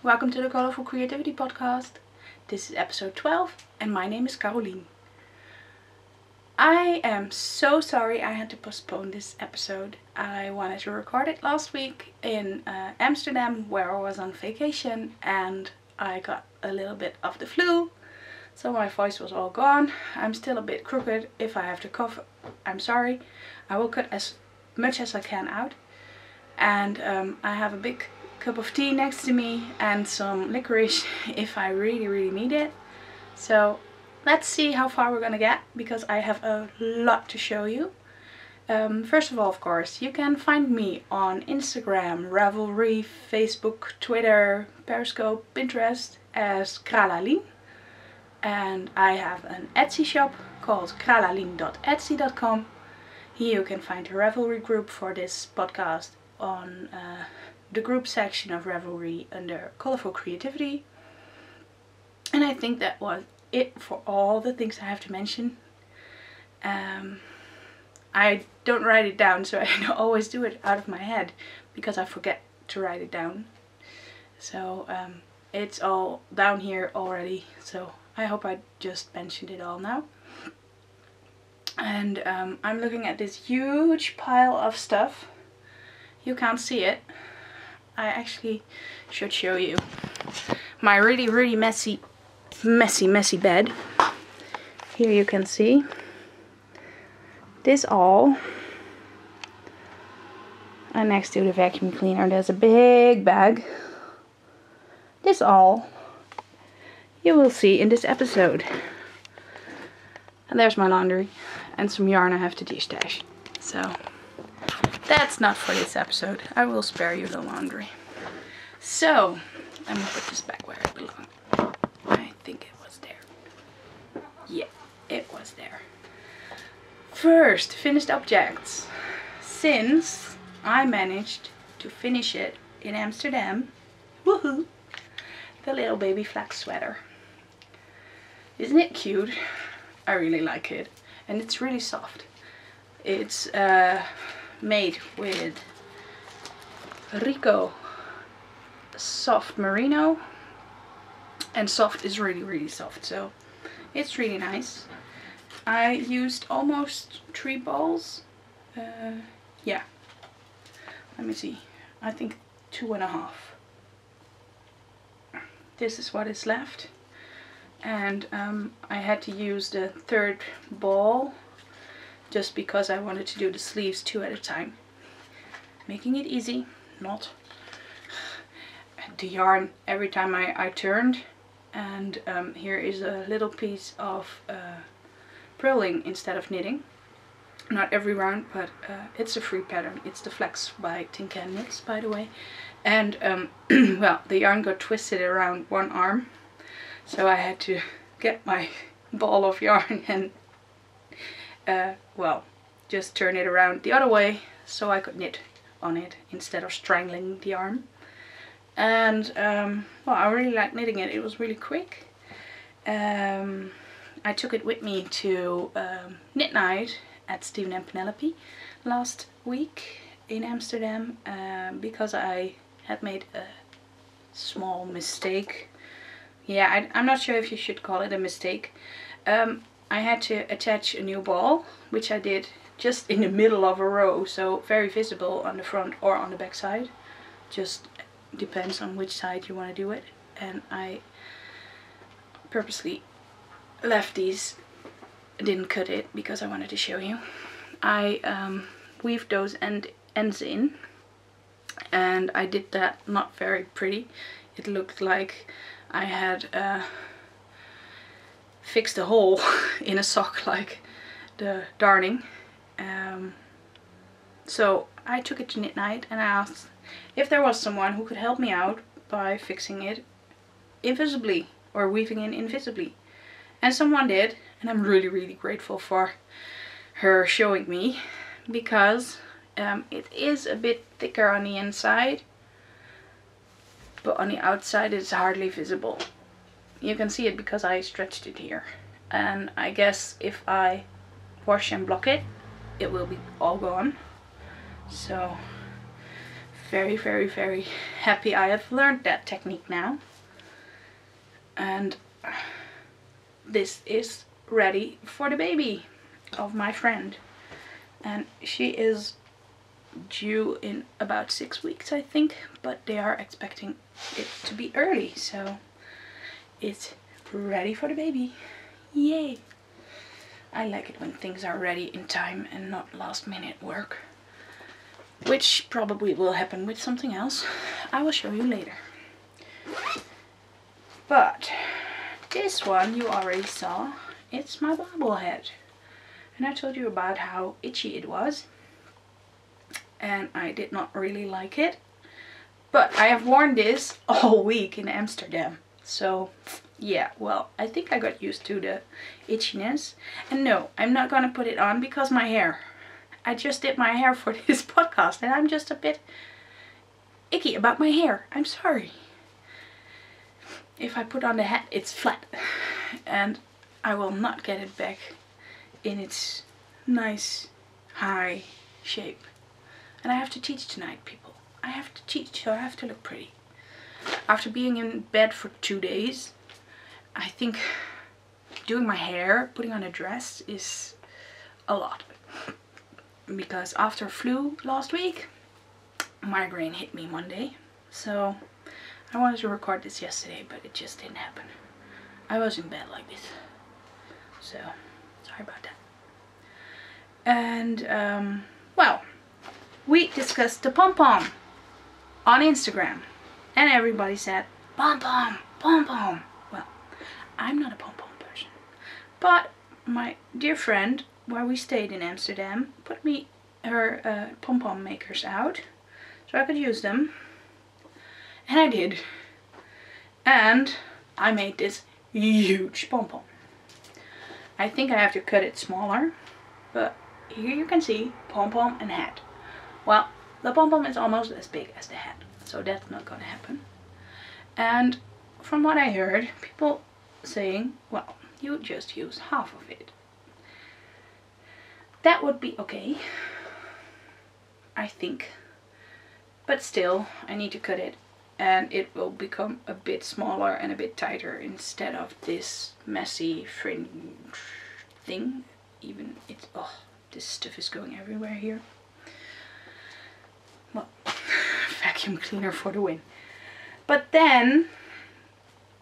Welcome to the Colorful Creativity Podcast. This is episode 12 and my name is Carolien. I am so sorry I had to postpone this episode. I wanted to record it last week in uh, Amsterdam where I was on vacation and I got a little bit of the flu. So my voice was all gone. I'm still a bit crooked. If I have to cough, I'm sorry. I will cut as much as I can out. And um, I have a big cup of tea next to me and some licorice if I really really need it. So let's see how far we're gonna get because I have a lot to show you. Um, first of all, of course, you can find me on Instagram, Ravelry, Facebook, Twitter, Periscope, Pinterest as Kralalien. And I have an Etsy shop called kralalien.etsy.com. Here you can find a Ravelry group for this podcast on uh, the group section of Ravelry under Colorful Creativity. And I think that was it for all the things I have to mention. Um, I don't write it down, so I always do it out of my head because I forget to write it down. So um, it's all down here already, so I hope I just mentioned it all now. And um, I'm looking at this huge pile of stuff. You can't see it. I actually should show you my really, really messy messy, messy bed. Here you can see this all. And next to the vacuum cleaner there's a big bag. This all you will see in this episode. And there's my laundry and some yarn I have to de-stash. So that's not for this episode. I will spare you the laundry. So, I'm gonna put this back where it belongs. I think it was there. Yeah, it was there. First, finished objects. Since I managed to finish it in Amsterdam, woohoo, the little baby flax sweater. Isn't it cute? I really like it. And it's really soft. It's uh, made with Rico soft merino. And soft is really, really soft. So it's really nice. I used almost three balls. Uh, yeah. Let me see. I think two and a half. This is what is left. And um, I had to use the third ball just because I wanted to do the sleeves two at a time. Making it easy, not the yarn every time I, I turned. And um, here is a little piece of uh, purling instead of knitting. Not every round but uh, it's a free pattern. It's the Flax by Tin Can Knits by the way. And um, well the yarn got twisted around one arm. So I had to get my ball of yarn and uh, well just turn it around the other way so I could knit on it instead of strangling the arm. And um, well I really like knitting it. It was really quick. Um, I took it with me to um, knit night at Stephen and Penelope last week in Amsterdam um, because I had made a small mistake. Yeah I, am not sure if you should call it a mistake. Um, I had to attach a new ball which I did just in the middle of a row so very visible on the front or on the back side. Just depends on which side you want to do it. And I purposely left these didn't cut it because I wanted to show you. I um, weaved those end ends in and I did that not very pretty. It looked like I had uh, fixed the hole in a sock like the darning um, so I took it to knit night and I asked if there was someone who could help me out by fixing it invisibly or weaving in invisibly. And someone did and I'm really really grateful for her showing me because um, it is a bit thicker on the inside but on the outside it's hardly visible. You can see it because I stretched it here and I guess if I wash and block it it will be all gone so very, very, very happy I have learned that technique now. And this is ready for the baby of my friend. And she is due in about six weeks, I think, but they are expecting it to be early, so it's ready for the baby. Yay! I like it when things are ready in time and not last minute work. Which probably will happen with something else. I will show you later. But this one you already saw. It's my bobblehead. And I told you about how itchy it was. And I did not really like it. But I have worn this all week in Amsterdam. So yeah, well, I think I got used to the itchiness. And no, I'm not gonna put it on because my hair. I just did my hair for this podcast and I'm just a bit icky about my hair. I'm sorry. If I put on the hat, it's flat. And I will not get it back in its nice high shape. And I have to teach tonight, people. I have to teach, so I have to look pretty. After being in bed for two days, I think doing my hair, putting on a dress is a lot. Because after flu last week, migraine hit me Monday. So I wanted to record this yesterday, but it just didn't happen. I was in bed like this. So, sorry about that. And, um, well, we discussed the pom-pom on Instagram. And everybody said, pom-pom, pom-pom. Well, I'm not a pom-pom person. But my dear friend, where we stayed in Amsterdam, put me her uh, pom-pom makers out. So I could use them. And I did. And I made this huge pom-pom. I think I have to cut it smaller. But here you can see pom-pom and hat. Well, the pom-pom is almost as big as the hat. So that's not gonna happen. And from what I heard, people saying, well, you just use half of it. That would be okay. I think. But still, I need to cut it and it will become a bit smaller and a bit tighter instead of this messy fringe thing. Even it's, oh, this stuff is going everywhere here. Well, vacuum cleaner for the win. But then,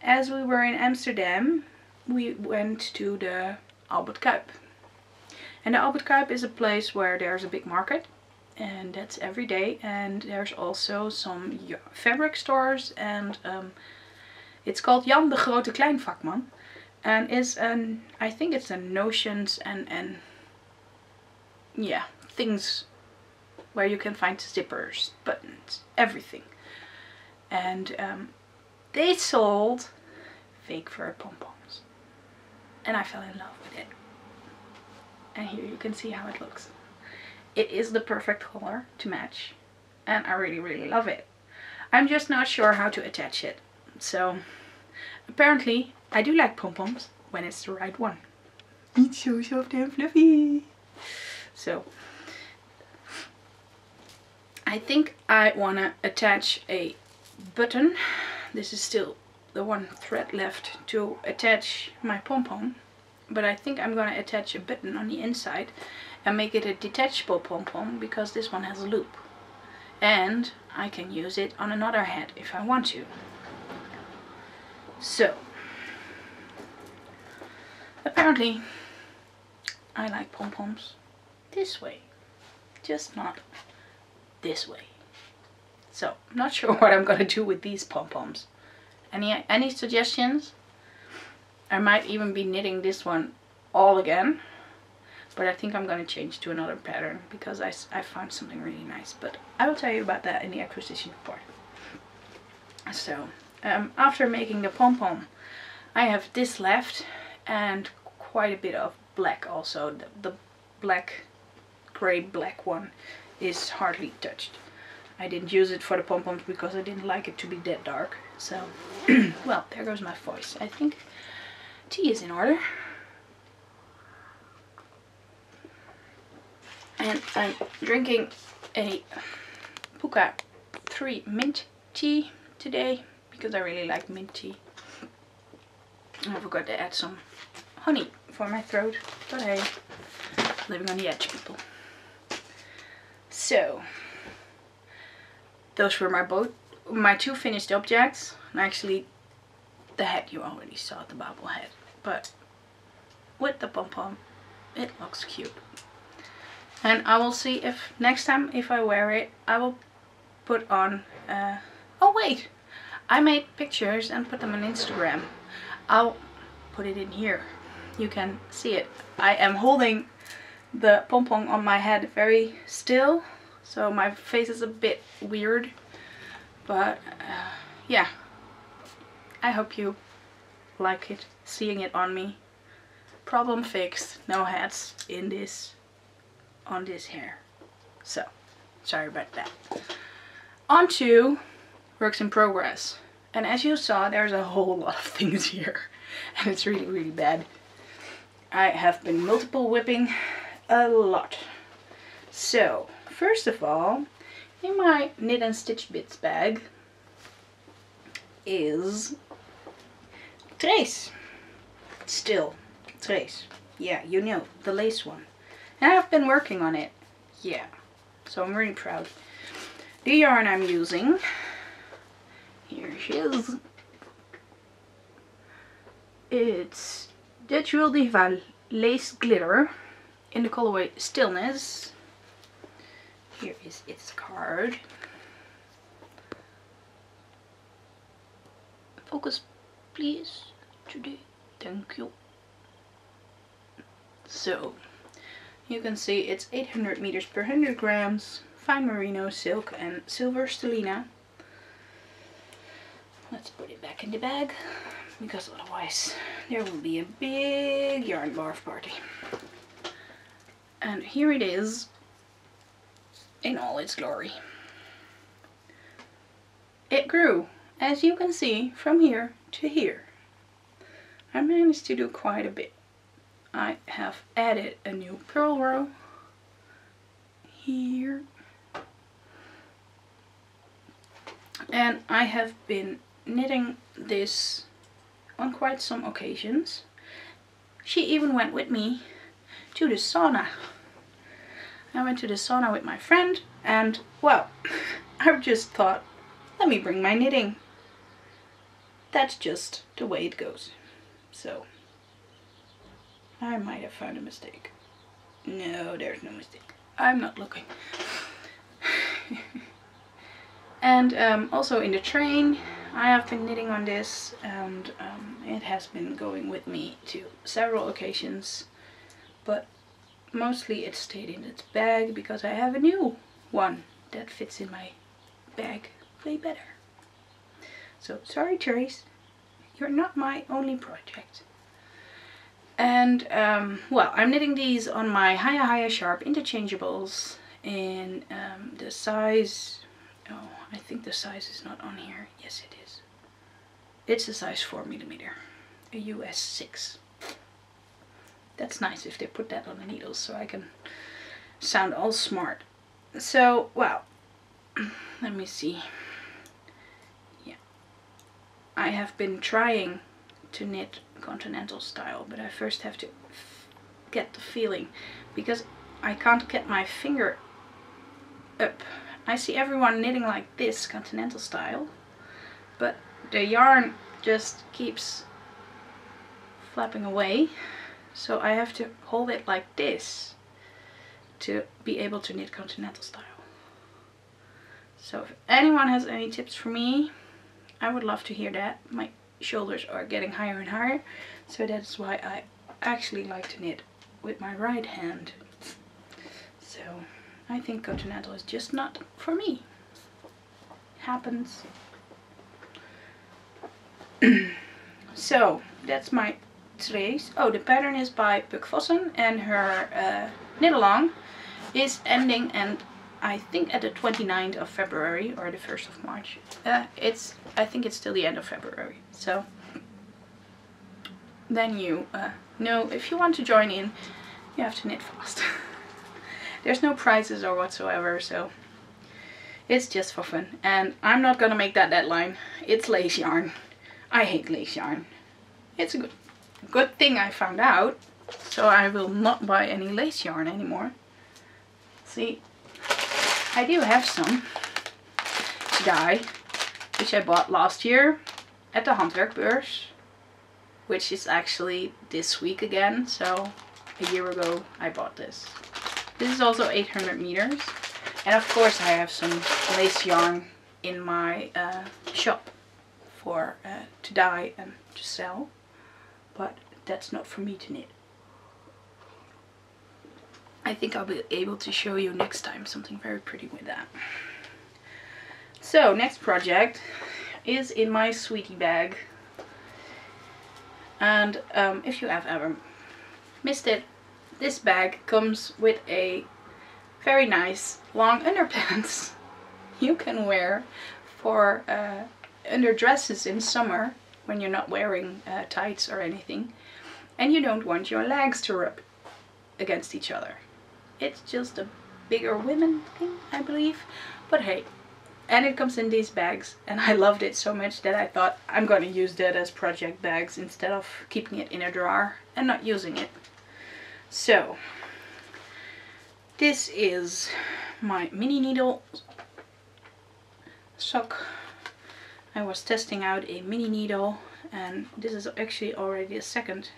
as we were in Amsterdam, we went to the Albert Cuyp. And the Albert Cuyp is a place where there's a big market and that's every day and there's also some fabric stores and um, it's called Jan de Grote Kleinvakman and it's an I think it's a notions and and yeah things where you can find zippers buttons everything and um, they sold fake fur pom-poms and I fell in love with it and here you can see how it looks it is the perfect color to match and I really really love it. I'm just not sure how to attach it. So apparently I do like pom-poms when it's the right one. It's so soft and fluffy. So I think I want to attach a button. This is still the one thread left to attach my pom-pom. But I think I'm going to attach a button on the inside and make it a detachable pom-pom because this one has a loop. And I can use it on another head if I want to. So, apparently I like pom-poms this way, just not this way. So, I'm not sure what I'm gonna do with these pom-poms. Any, any suggestions? I might even be knitting this one all again but I think I'm to change to another pattern because I, I found something really nice. But I will tell you about that in the acquisition part. So, um, after making the pom-pom, I have this left and quite a bit of black also. The, the black, grey black one is hardly touched. I didn't use it for the pom-poms because I didn't like it to be that dark. So, well, there goes my voice. I think tea is in order. and I'm drinking a Pukka three mint tea today because I really like mint tea. I forgot to add some honey for my throat, but hey, living on the edge, people. So, those were my both my two finished objects. Actually, the head you already saw, the bobblehead, but with the pom pom, it looks cute. And I will see if next time if I wear it, I will put on. Uh, oh wait, I made pictures and put them on Instagram. I'll put it in here. You can see it. I am holding the pom-pom on my head very still. So my face is a bit weird. But uh, yeah. I hope you like it, seeing it on me. Problem fixed. No hats in this, on this hair. So, sorry about that. On to works in progress. And as you saw, there's a whole lot of things here. And it's really, really bad. I have been multiple whipping a lot. So, first of all, in my knit and stitch bits bag is Trace. Still, Trace. Yeah, you know, the lace one. And I've been working on it. Yeah, so I'm really proud. The yarn I'm using, here she is. It's the Jewel Diva Lace Glitter in the colorway Stillness. Here is its card. Focus please today. Thank you. So, you can see it's 800 meters per 100 grams, fine merino silk and silver stellina. Let's put it back in the bag because otherwise there will be a big yarn barf party. And here it is in all its glory. It grew, as you can see, from here to here. I managed to do quite a bit. I have added a new purl row here. And I have been knitting this on quite some occasions. She even went with me to the sauna. I went to the sauna with my friend and, well, I just thought, let me bring my knitting. That's just the way it goes. So, I might have found a mistake. No, there's no mistake. I'm not looking. and um, also in the train, I have been knitting on this and um, it has been going with me to several occasions but mostly it stayed in its bag because I have a new one that fits in my bag way better. So sorry Trace, you're not my only project. And um, well, I'm knitting these on my Hiya Hiya Sharp interchangeables in um, the size, oh I think the size is not on here, yes it is. It's a size 4 millimeter, a US 6. That's nice if they put that on the needles so I can sound all smart. So, well, let me see. Yeah. I have been trying to knit continental style, but I first have to get the feeling because I can't get my finger up. I see everyone knitting like this, continental style, but the yarn just keeps flapping away so I have to hold it like this to be able to knit continental style. So if anyone has any tips for me, I would love to hear that. My shoulders are getting higher and higher, so that's why I actually like to knit with my right hand. So I think continental is just not for me. Happens. so that's my trace. Oh, the pattern is by Puck Vossen and her uh, knit along is ending and I think at the 29th of February or the 1st of March. Uh, it's I think it's still the end of February. So then you uh, know if you want to join in, you have to knit fast. There's no prizes or whatsoever, so It's just for fun. And I'm not gonna make that deadline. It's lace yarn. I hate lace yarn. It's a good, good thing I found out. So I will not buy any lace yarn anymore. See, I do have some to dye, which I bought last year at the Handwerkbeurs, which is actually this week again. So a year ago I bought this. This is also 800 meters. And of course I have some lace yarn in my uh, shop for uh, to dye and to sell. But that's not for me to knit. I think I'll be able to show you next time something very pretty with that. So next project is in my sweetie bag. And um, if you have ever missed it, this bag comes with a very nice long underpants you can wear for uh, under dresses in summer when you're not wearing uh, tights or anything and you don't want your legs to rub against each other. It's just a bigger women thing, I believe. But hey, and it comes in these bags and I loved it so much that I thought I'm going to use that as project bags instead of keeping it in a drawer and not using it. So, this is my mini needle sock. I was testing out a mini needle and this is actually already the second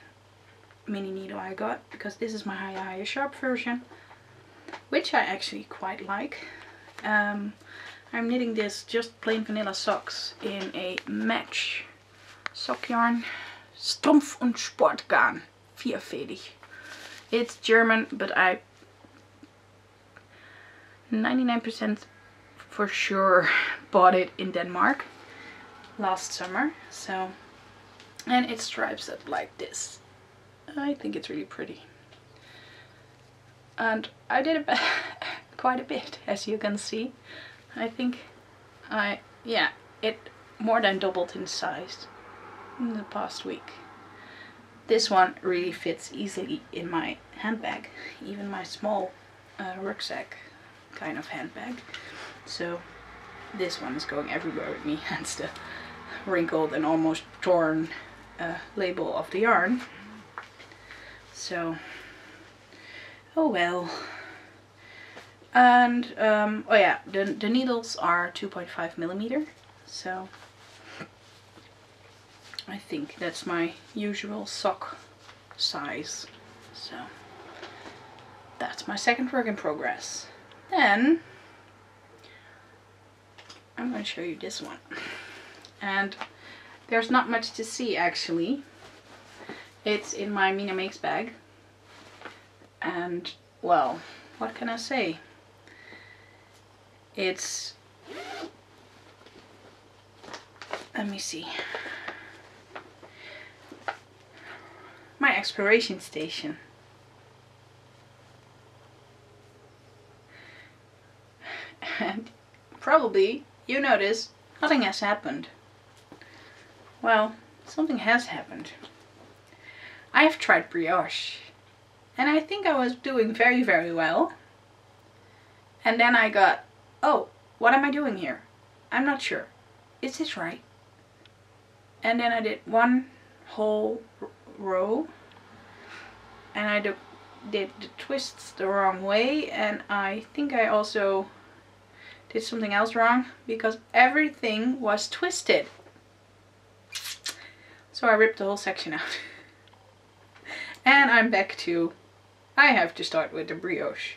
mini needle I got because this is my Hiya Sharp version which I actually quite like. Um, I'm knitting this just plain vanilla socks in a match sock yarn. Strumpf und Sportgarn, vierfädig. It's German, but I 99% for sure bought it in Denmark last summer. So, and it stripes up like this. I think it's really pretty. And I did a quite a bit, as you can see. I think I, yeah, it more than doubled in size in the past week. This one really fits easily in my handbag, even my small uh, rucksack kind of handbag. So this one is going everywhere with me, hence the wrinkled and almost torn uh, label of the yarn. So, oh well. And, um, oh yeah, the, the needles are 2.5 millimeter, so I think that's my usual sock size. So, that's my second work in progress. Then, I'm going to show you this one. And there's not much to see actually. It's in my Mina Makes bag. And, well, what can I say? It's, let me see. My exploration station. And probably you notice nothing has happened. Well, something has happened. I've tried brioche and I think I was doing very, very well. And then I got, oh, what am I doing here? I'm not sure. Is this right? And then I did one whole row and I did, did the twists the wrong way and I think I also did something else wrong because everything was twisted. So I ripped the whole section out. and I'm back to, I have to start with the brioche.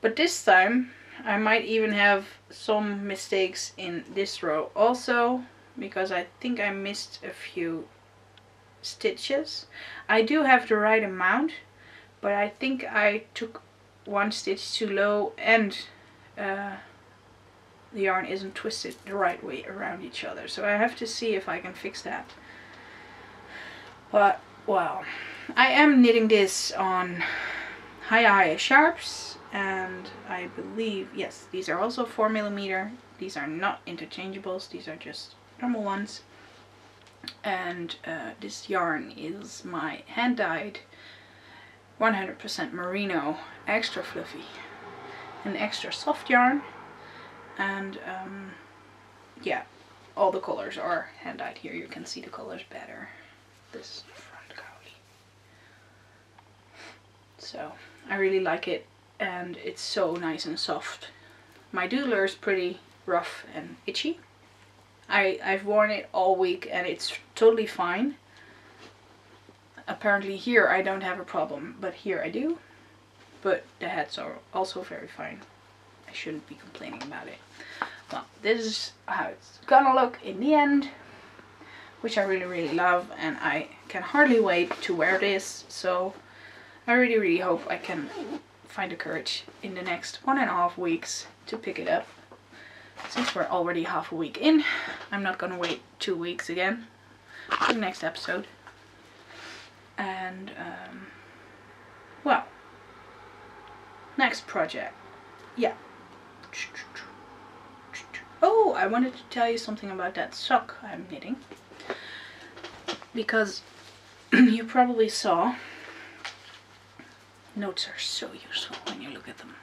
But this time I might even have some mistakes in this row also because I think I missed a few stitches. I do have the right amount but I think I took one stitch too low and uh, the yarn isn't twisted the right way around each other. So I have to see if I can fix that. But, well, I am knitting this on high Hiya Sharps and I believe, yes, these are also 4 millimeter. These are not interchangeables, these are just normal ones. And uh, this yarn is my hand-dyed 100% merino extra fluffy. An extra soft yarn and um, yeah, all the colors are hand dyed here. You can see the colors better. This front cowley. So I really like it and it's so nice and soft. My doodler is pretty rough and itchy. I, I've worn it all week and it's totally fine. Apparently here I don't have a problem, but here I do. But the hats are also very fine. I shouldn't be complaining about it. Well, this is how it's gonna look in the end, which I really, really love, and I can hardly wait to wear this, so I really, really hope I can find the courage in the next one and a half weeks to pick it up. Since we're already half a week in, I'm not gonna wait two weeks again for the next episode. And, um, well, next project. Yeah. Oh, I wanted to tell you something about that sock I'm knitting. Because you probably saw, notes are so useful when you look at them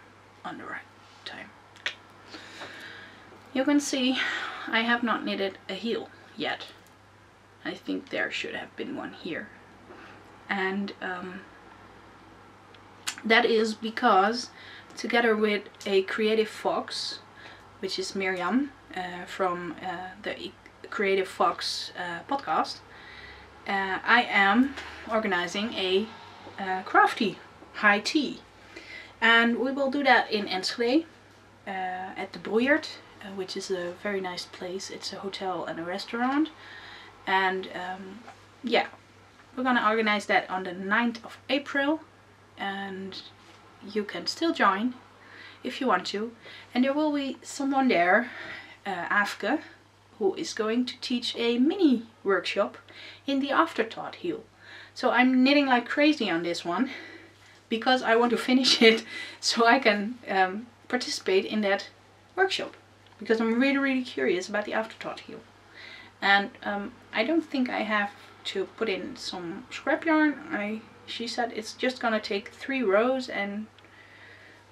on the right time. You can see I have not knitted a heel yet. I think there should have been one here. And um, that is because together with a creative fox which is Miriam uh, from uh, the Creative Fox uh, podcast, uh, I am organizing a uh, crafty high tea. And we will do that in Enschede uh, at the Broeierd, which is a very nice place. It's a hotel and a restaurant. And um, yeah, we're gonna organize that on the 9th of April. And you can still join if you want to. And there will be someone there, uh, Afke, who is going to teach a mini workshop in the afterthought heel. So I'm knitting like crazy on this one because I want to finish it so I can um, participate in that workshop because I'm really really curious about the afterthought heel and um, I don't think I have to put in some scrap yarn I she said it's just gonna take three rows and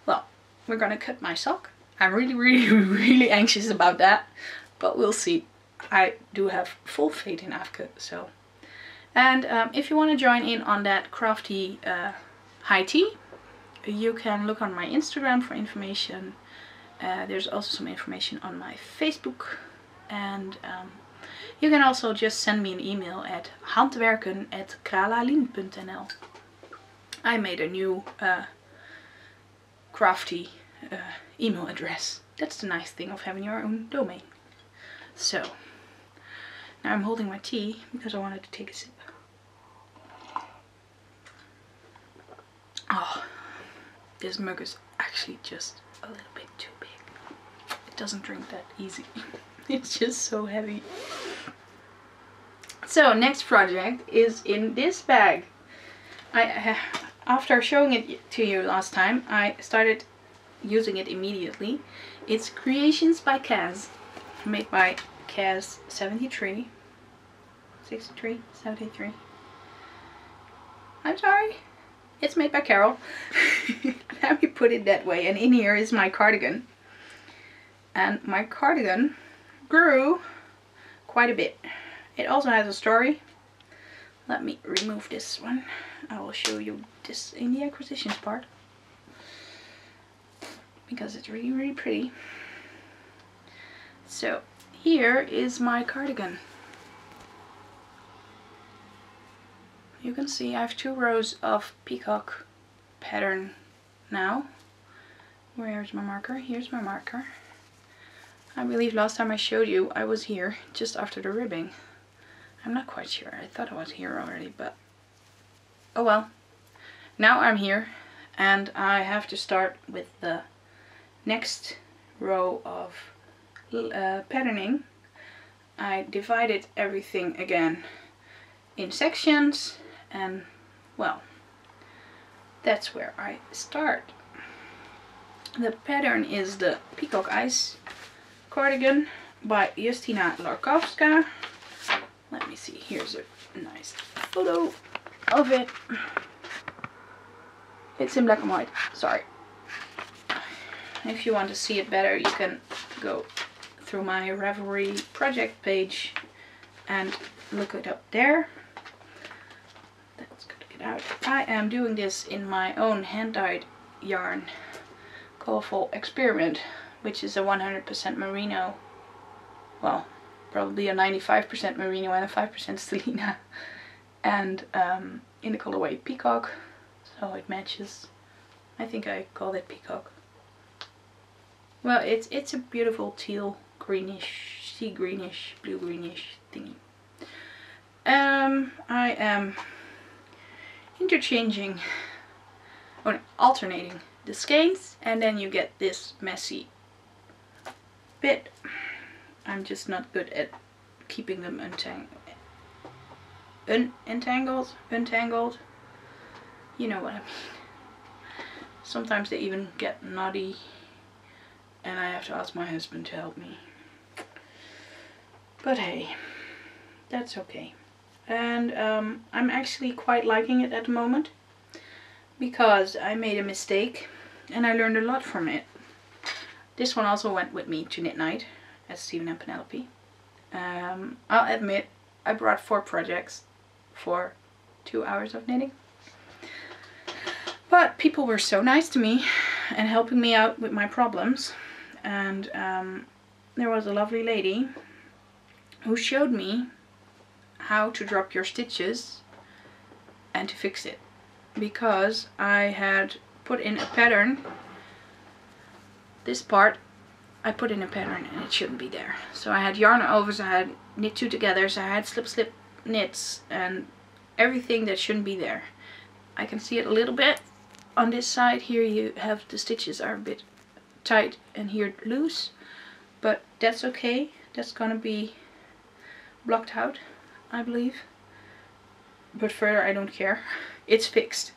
well we're gonna cut my sock. I'm really, really, really anxious about that, but we'll see. I do have full faith in Afke, so. And um, if you want to join in on that crafty uh, high tea, you can look on my Instagram for information. Uh, there's also some information on my Facebook. And um, you can also just send me an email at handwerken at kralalien.nl. I made a new uh, crafty uh, email address. That's the nice thing of having your own domain. So, now I'm holding my tea because I wanted to take a sip. Oh, this mug is actually just a little bit too big. It doesn't drink that easy. it's just so heavy. So, next project is in this bag. I, uh, after showing it to you last time, I started using it immediately. It's Creations by Kaz, made by Kaz 73, 63, 73. I'm sorry. It's made by Carol. Let me put it that way. And in here is my cardigan. And my cardigan grew quite a bit. It also has a story. Let me remove this one. I will show you this in the acquisitions part because it's really really pretty so here is my cardigan. You can see I have two rows of peacock pattern now. Where's my marker? Here's my marker. I believe last time I showed you I was here just after the ribbing. I'm not quite sure. I thought I was here already but oh well. Now I'm here and I have to start with the next row of uh, patterning I divided everything again in sections and well that's where I start. The pattern is the Peacock Eyes cardigan by Justyna Lorkowska. Let me see, here's a nice photo of it. It's in black and white, sorry. If you want to see it better, you can go through my Ravelry project page and look it up there. Gonna get out. I am doing this in my own hand-dyed yarn, Colorful Experiment, which is a 100% merino. Well, probably a 95% merino and a 5% stellina. And um, in the colorway Peacock, so it matches. I think I called it Peacock. Well, it's it's a beautiful teal greenish, sea greenish, blue greenish thingy. Um, I am interchanging or alternating the skeins and then you get this messy bit. I'm just not good at keeping them untang un entangled, untangled. You know what I mean. Sometimes they even get knotty and I have to ask my husband to help me. But hey, that's okay. And um, I'm actually quite liking it at the moment because I made a mistake and I learned a lot from it. This one also went with me to Knit Night at Stephen and Penelope. Um, I'll admit I brought four projects for two hours of knitting. But people were so nice to me and helping me out with my problems. And um, there was a lovely lady who showed me how to drop your stitches and to fix it. Because I had put in a pattern, this part I put in a pattern and it shouldn't be there. So I had yarn over, so I had knit two together, so I had slip slip knits and everything that shouldn't be there. I can see it a little bit on this side here you have the stitches are a bit tight and here loose but that's okay that's gonna be blocked out I believe but further I don't care it's fixed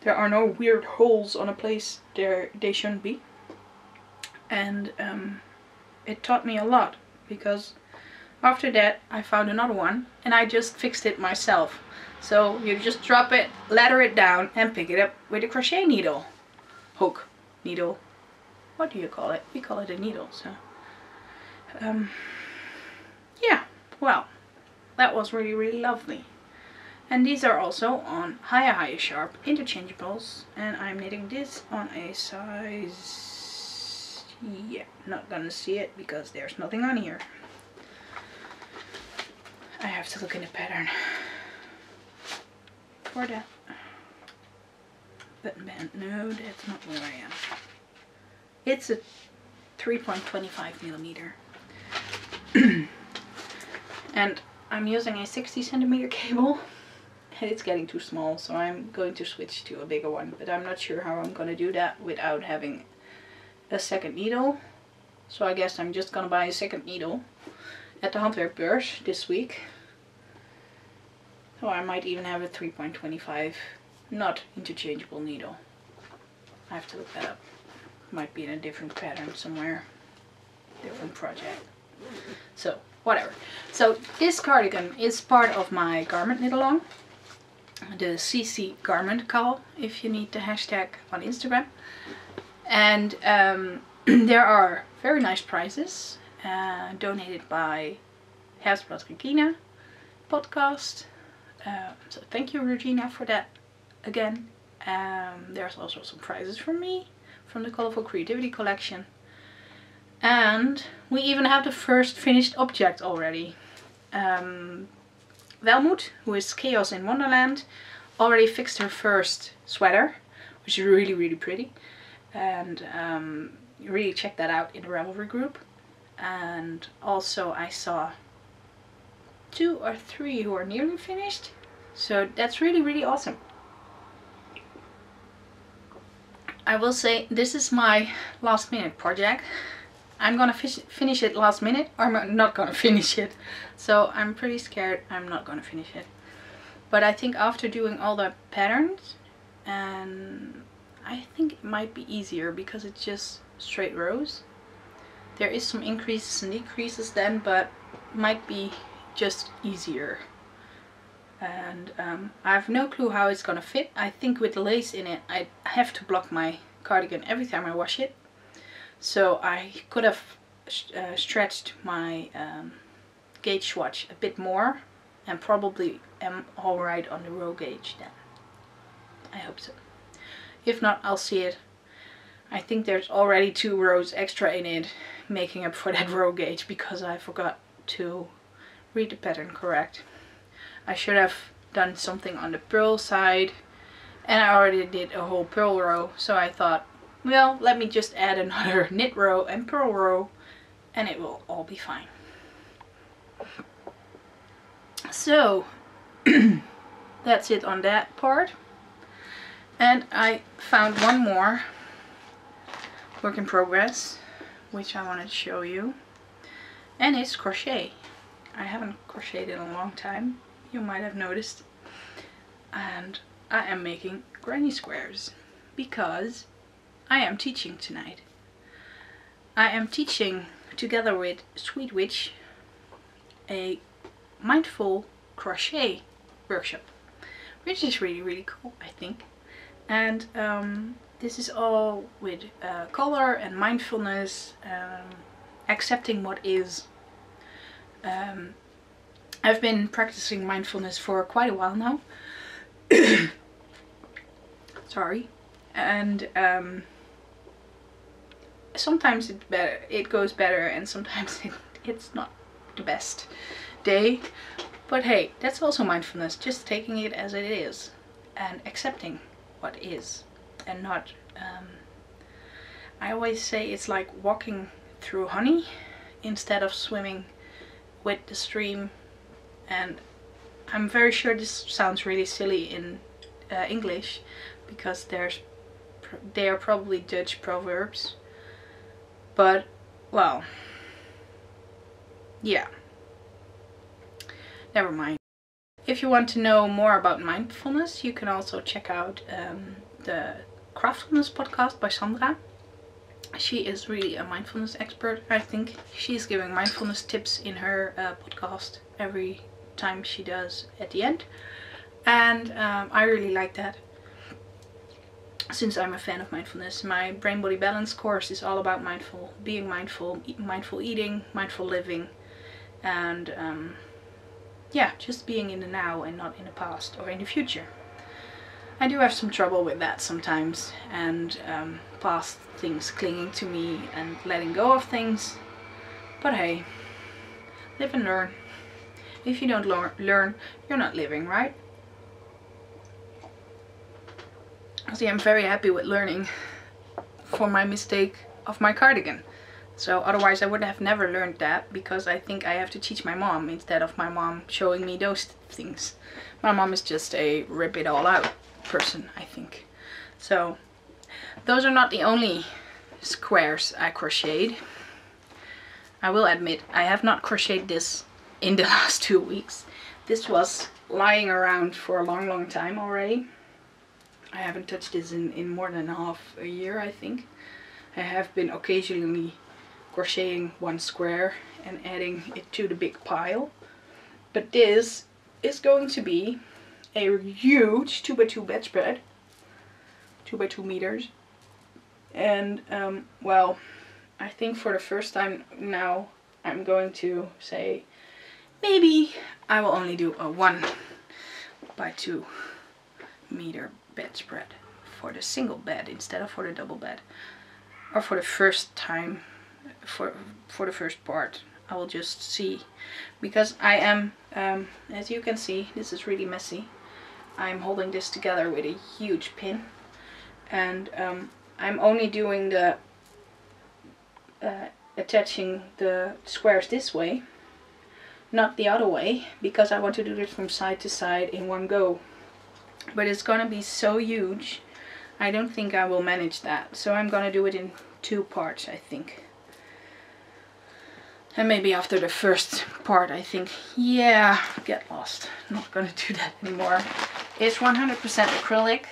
there are no weird holes on a place there they shouldn't be and um, it taught me a lot because after that I found another one and I just fixed it myself so you just drop it, ladder it down and pick it up with a crochet needle. Hook, needle, what do you call it? We call it a needle, so. Um, yeah, well, that was really, really lovely. And these are also on Hiya Hiya Sharp interchangeables. And I'm knitting this on a size, yeah, not gonna see it because there's nothing on here. I have to look in the pattern for that button band. No, that's not where I am. It's a 3.25 millimeter. and I'm using a 60 centimeter cable and it's getting too small so I'm going to switch to a bigger one but I'm not sure how I'm going to do that without having a second needle so I guess I'm just going to buy a second needle at the Handwerkbeurs this week or I might even have a 3.25 not interchangeable needle. I have to look that up. Might be in a different pattern somewhere. Different project. So, whatever. So, this cardigan is part of my garment knit along. The CC garment call, if you need the hashtag on Instagram. And um, there are very nice prizes uh, donated by Hersblad Regina podcast um, so thank you Regina for that again. Um, there's also some prizes from me from the Colorful Creativity collection. And we even have the first finished object already. Um, Velmoed, who is Chaos in Wonderland, already fixed her first sweater, which is really, really pretty. And um, really check that out in the Ravelry group. And also I saw two or three who are nearly finished. So that's really, really awesome. I will say this is my last minute project. I'm gonna finish it last minute or I'm not gonna finish it. So I'm pretty scared I'm not gonna finish it. But I think after doing all the patterns and I think it might be easier because it's just straight rows. There is some increases and decreases then but might be just easier and um, I have no clue how it's gonna fit. I think with the lace in it I have to block my cardigan every time I wash it. So I could have uh, stretched my um, gauge swatch a bit more and probably am alright on the row gauge then. I hope so. If not, I'll see it. I think there's already two rows extra in it making up for that row gauge because I forgot to read the pattern correct. I should have done something on the purl side and I already did a whole purl row so I thought well let me just add another knit row and purl row and it will all be fine. So that's it on that part and I found one more work in progress which I wanted to show you and it's crochet. I haven't crocheted in a long time you might have noticed and I am making granny squares because I am teaching tonight. I am teaching together with Sweet Witch a mindful crochet workshop which is really really cool I think. And um, this is all with uh, color and mindfulness um, accepting what is um, I've been practicing mindfulness for quite a while now. Sorry. And um, sometimes it better it goes better and sometimes it, it's not the best day. But hey that's also mindfulness just taking it as it is and accepting what is and not um, I always say it's like walking through honey instead of swimming with the stream. And I'm very sure this sounds really silly in uh, English because there's they are probably Dutch proverbs but well yeah. Never mind. If you want to know more about mindfulness you can also check out um, the Craftfulness podcast by Sandra. She is really a mindfulness expert. I think she's giving mindfulness tips in her uh, podcast every time she does at the end. And um, I really like that since I'm a fan of mindfulness. My Brain Body Balance course is all about mindful, being mindful, e mindful eating, mindful living, and um, yeah, just being in the now and not in the past or in the future. I do have some trouble with that sometimes and um, past things clinging to me and letting go of things. But hey, live and learn. If you don't learn, you're not living, right? See, I'm very happy with learning for my mistake of my cardigan. So otherwise I would have never learned that because I think I have to teach my mom instead of my mom showing me those things. My mom is just a rip it all out person, I think. So those are not the only squares I crocheted. I will admit I have not crocheted this in the last two weeks. This was lying around for a long long time already. I haven't touched this in, in more than half a year, I think. I have been occasionally crocheting one square and adding it to the big pile. But this is going to be a huge 2x2 bedspread. 2x2 meters. And, um, well, I think for the first time now I'm going to say maybe I will only do a 1 by 2 meter bedspread for the single bed instead of for the double bed or for the first time for for the first part. I will just see because I am um, as you can see this is really messy. I'm holding this together with a huge pin and um, I'm only doing the uh, attaching the squares this way not the other way because I want to do this from side to side in one go but it's gonna be so huge I don't think I will manage that. So I'm gonna do it in two parts I think. And maybe after the first part I think yeah get lost. Not gonna do that anymore. It's 100% acrylic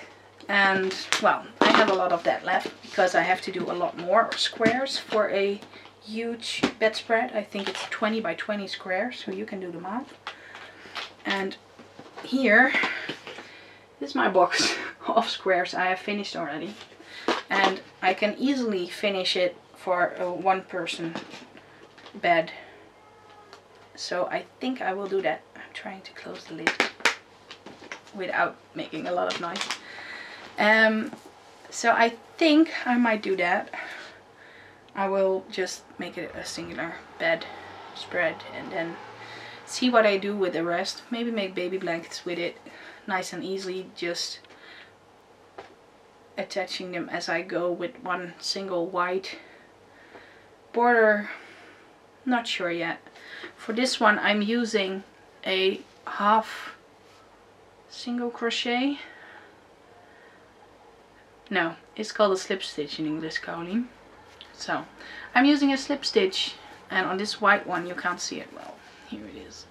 and well I have a lot of that left because I have to do a lot more squares for a huge bedspread. I think it's 20 by 20 squares so you can do the math. And here this is my box of squares I have finished already. And I can easily finish it for uh, one person bed. So I think I will do that. I'm trying to close the lid without making a lot of noise. Um, so I think I might do that. I will just make it a singular bed spread and then see what I do with the rest. Maybe make baby blankets with it nice and easily just attaching them as I go with one single white border. Not sure yet. For this one I'm using a half single crochet. No, it's called a slip stitch in English, Caroline. So, I'm using a slip stitch and on this white one you can't see it well. Here it is.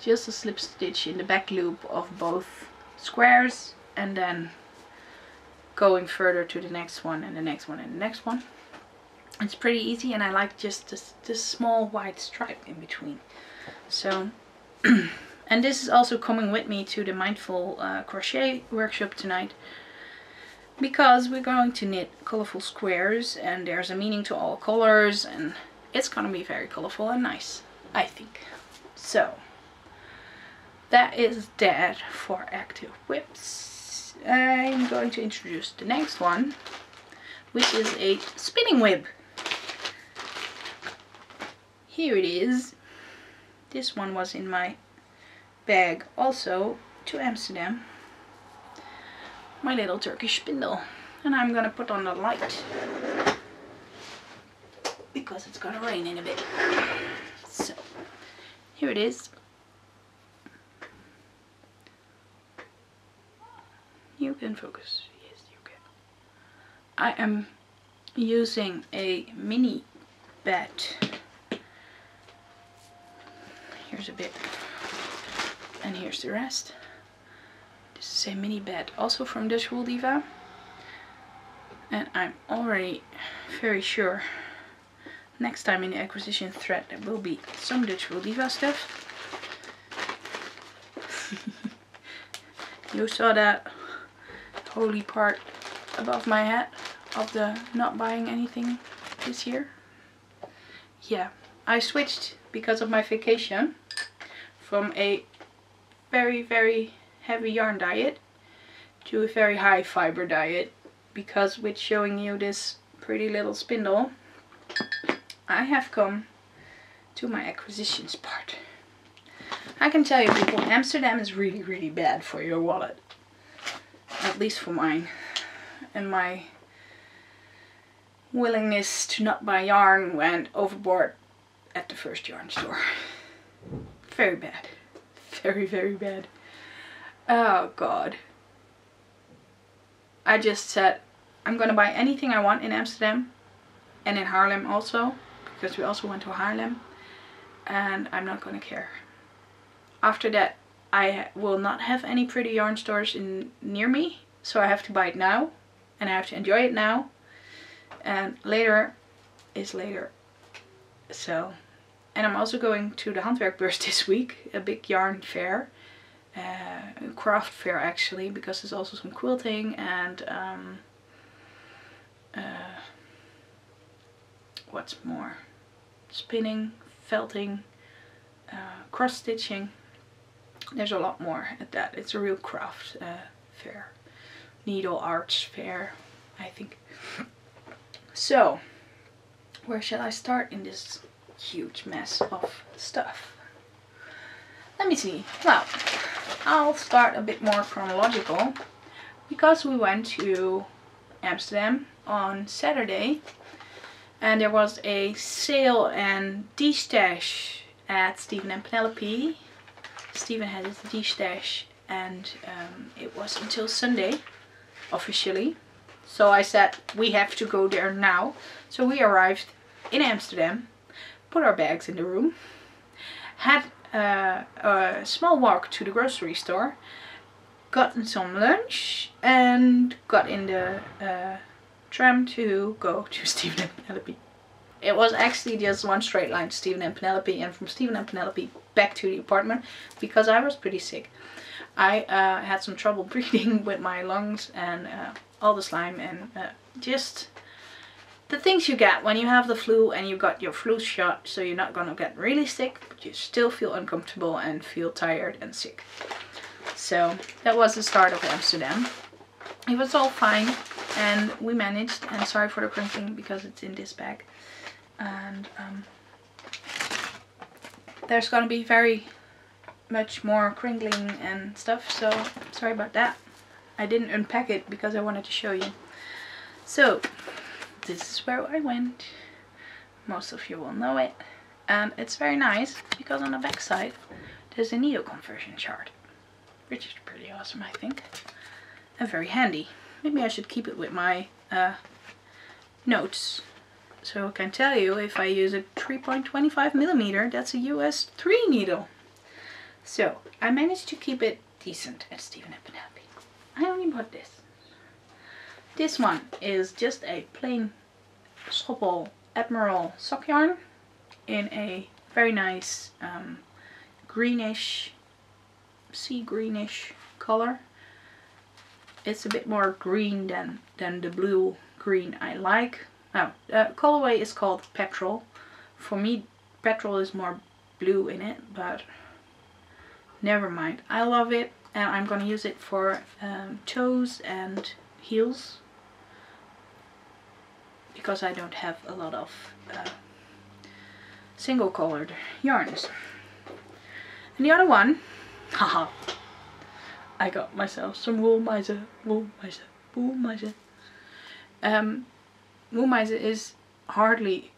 Just a slip stitch in the back loop of both squares and then going further to the next one and the next one and the next one. It's pretty easy and I like just this, this small white stripe in between. So, and this is also coming with me to the Mindful uh, Crochet workshop tonight because we're going to knit colorful squares and there's a meaning to all colors and it's gonna be very colorful and nice, I think. So, that is that for active WIPs. I'm going to introduce the next one, which is a spinning WIP. Here it is. This one was in my bag also to Amsterdam my little Turkish spindle. And I'm gonna put on the light because it's gonna rain in a bit. So, here it is. You can focus. Yes, you can. I am using a mini bat. Here's a bit. And here's the rest. This is a mini bat, also from Dutch Wool Diva. And I'm already very sure next time in the acquisition thread there will be some Dutch Wool Diva stuff. you saw that holy part above my head of the not buying anything this year. Yeah, I switched because of my vacation from a very, very heavy yarn diet to a very high fiber diet because with showing you this pretty little spindle I have come to my acquisitions part. I can tell you people, Amsterdam is really really bad for your wallet. At least for mine. And my willingness to not buy yarn went overboard at the first yarn store. Very bad. Very, very bad. Oh god. I just said I'm gonna buy anything I want in Amsterdam and in Haarlem also because we also went to Haarlem and I'm not gonna care. After that I will not have any pretty yarn stores in near me so I have to buy it now and I have to enjoy it now and later is later. So and I'm also going to the Handwerkbeurs this week, a big yarn fair uh, craft fair actually because there's also some quilting and um, uh, what's more spinning felting uh, cross stitching there's a lot more at that. It's a real craft uh, fair. Needle arts fair I think. So where shall I start in this huge mess of stuff? Let me see. Well I'll start a bit more chronological because we went to Amsterdam on Saturday and there was a sale and D-stash at Stephen and Penelope. Stephen had his D-stash and um, it was until Sunday officially. So I said we have to go there now. So we arrived in Amsterdam, put our bags in the room, had uh, a small walk to the grocery store, got some lunch and got in the uh, tram to go to Stephen and Penelope. It was actually just one straight line to Stephen and Penelope and from Stephen and Penelope back to the apartment because I was pretty sick. I uh, had some trouble breathing with my lungs and uh, all the slime and uh, just the things you get when you have the flu and you got your flu shot so you're not gonna get really sick but you still feel uncomfortable and feel tired and sick so that was the start of Amsterdam it was all fine and we managed and sorry for the crinkling because it's in this bag. And um, there's gonna be very much more crinkling and stuff so sorry about that. I didn't unpack it because I wanted to show you. So this is where I went. Most of you will know it. And it's very nice because on the back side there's a needle conversion chart which is pretty awesome I think and very handy maybe I should keep it with my uh, notes so I can tell you if I use a 3.25 millimeter, that's a US 3 needle. So I managed to keep it decent at Stephen and Penelope. I only bought this. This one is just a plain Schoppel Admiral sock yarn in a very nice um, greenish, sea greenish color. It's a bit more green than, than the blue green I like. Now, colorway is called Petrol. For me, Petrol is more blue in it, but never mind. I love it and I'm gonna use it for um, toes and heels because I don't have a lot of uh, single colored yarns. And the other one, haha, I got myself some Wollmeise, wool miser, Wollmeise. Um, Wollmeise is hardly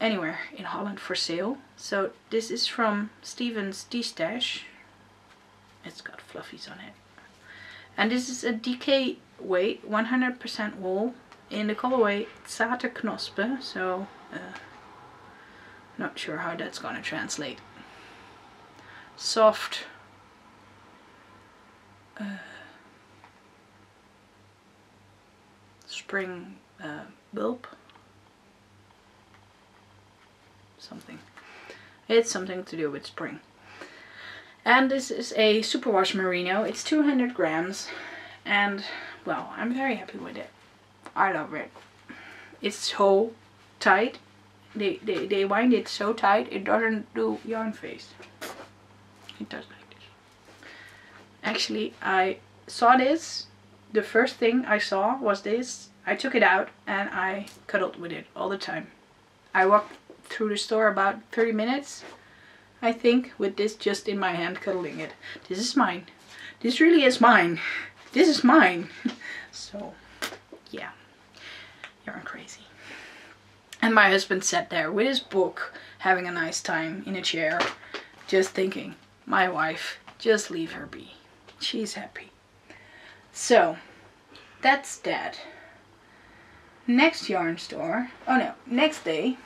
anywhere in Holland for sale. So this is from Stevens D-Stash. It's got fluffies on it. And this is a DK weight, 100% wool in the colorway Zarte Knospe. So uh, not sure how that's gonna translate. Soft uh, spring uh, bulb something. It's something to do with spring. And this is a superwash merino. It's 200 grams and well I'm very happy with it. I love it. It's so tight. They, they, they wind it so tight it doesn't do yarn face. It does like this actually I saw this the first thing I saw was this I took it out and I cuddled with it all the time. I walked through the store about 30 minutes, I think, with this just in my hand cuddling it. This is mine. This really is mine. This is mine. so, yeah. You're crazy. And my husband sat there with his book, having a nice time in a chair, just thinking, my wife, just leave her be. She's happy. So, that's that next yarn store, oh no, next day,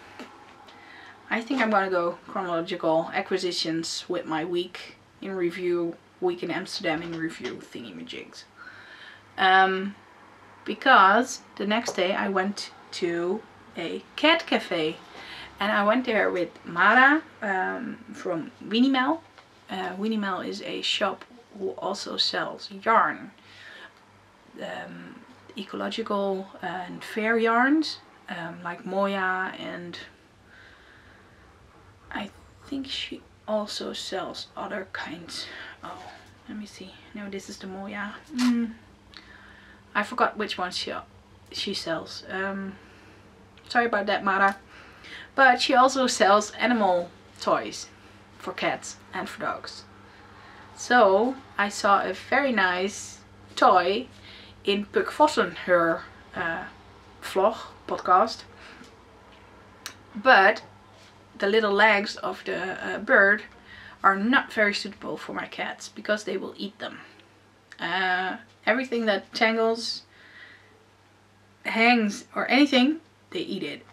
I think I'm gonna go chronological acquisitions with my week in review, week in Amsterdam in review thingy majigs. Um, because the next day I went to a cat cafe and I went there with Mara um, from Winnie Mel. Uh, Weenie Mel is a shop who also sells yarn. Um, ecological and fair yarns um, like Moya and I think she also sells other kinds. Oh, let me see. No, this is the Moya. Mm. I forgot which one she she sells. Um, sorry about that, Mara. But she also sells animal toys for cats and for dogs. So I saw a very nice toy in Puk Vossen her uh, vlog, podcast. But the little legs of the uh, bird are not very suitable for my cats because they will eat them. Uh, everything that tangles, hangs or anything, they eat it.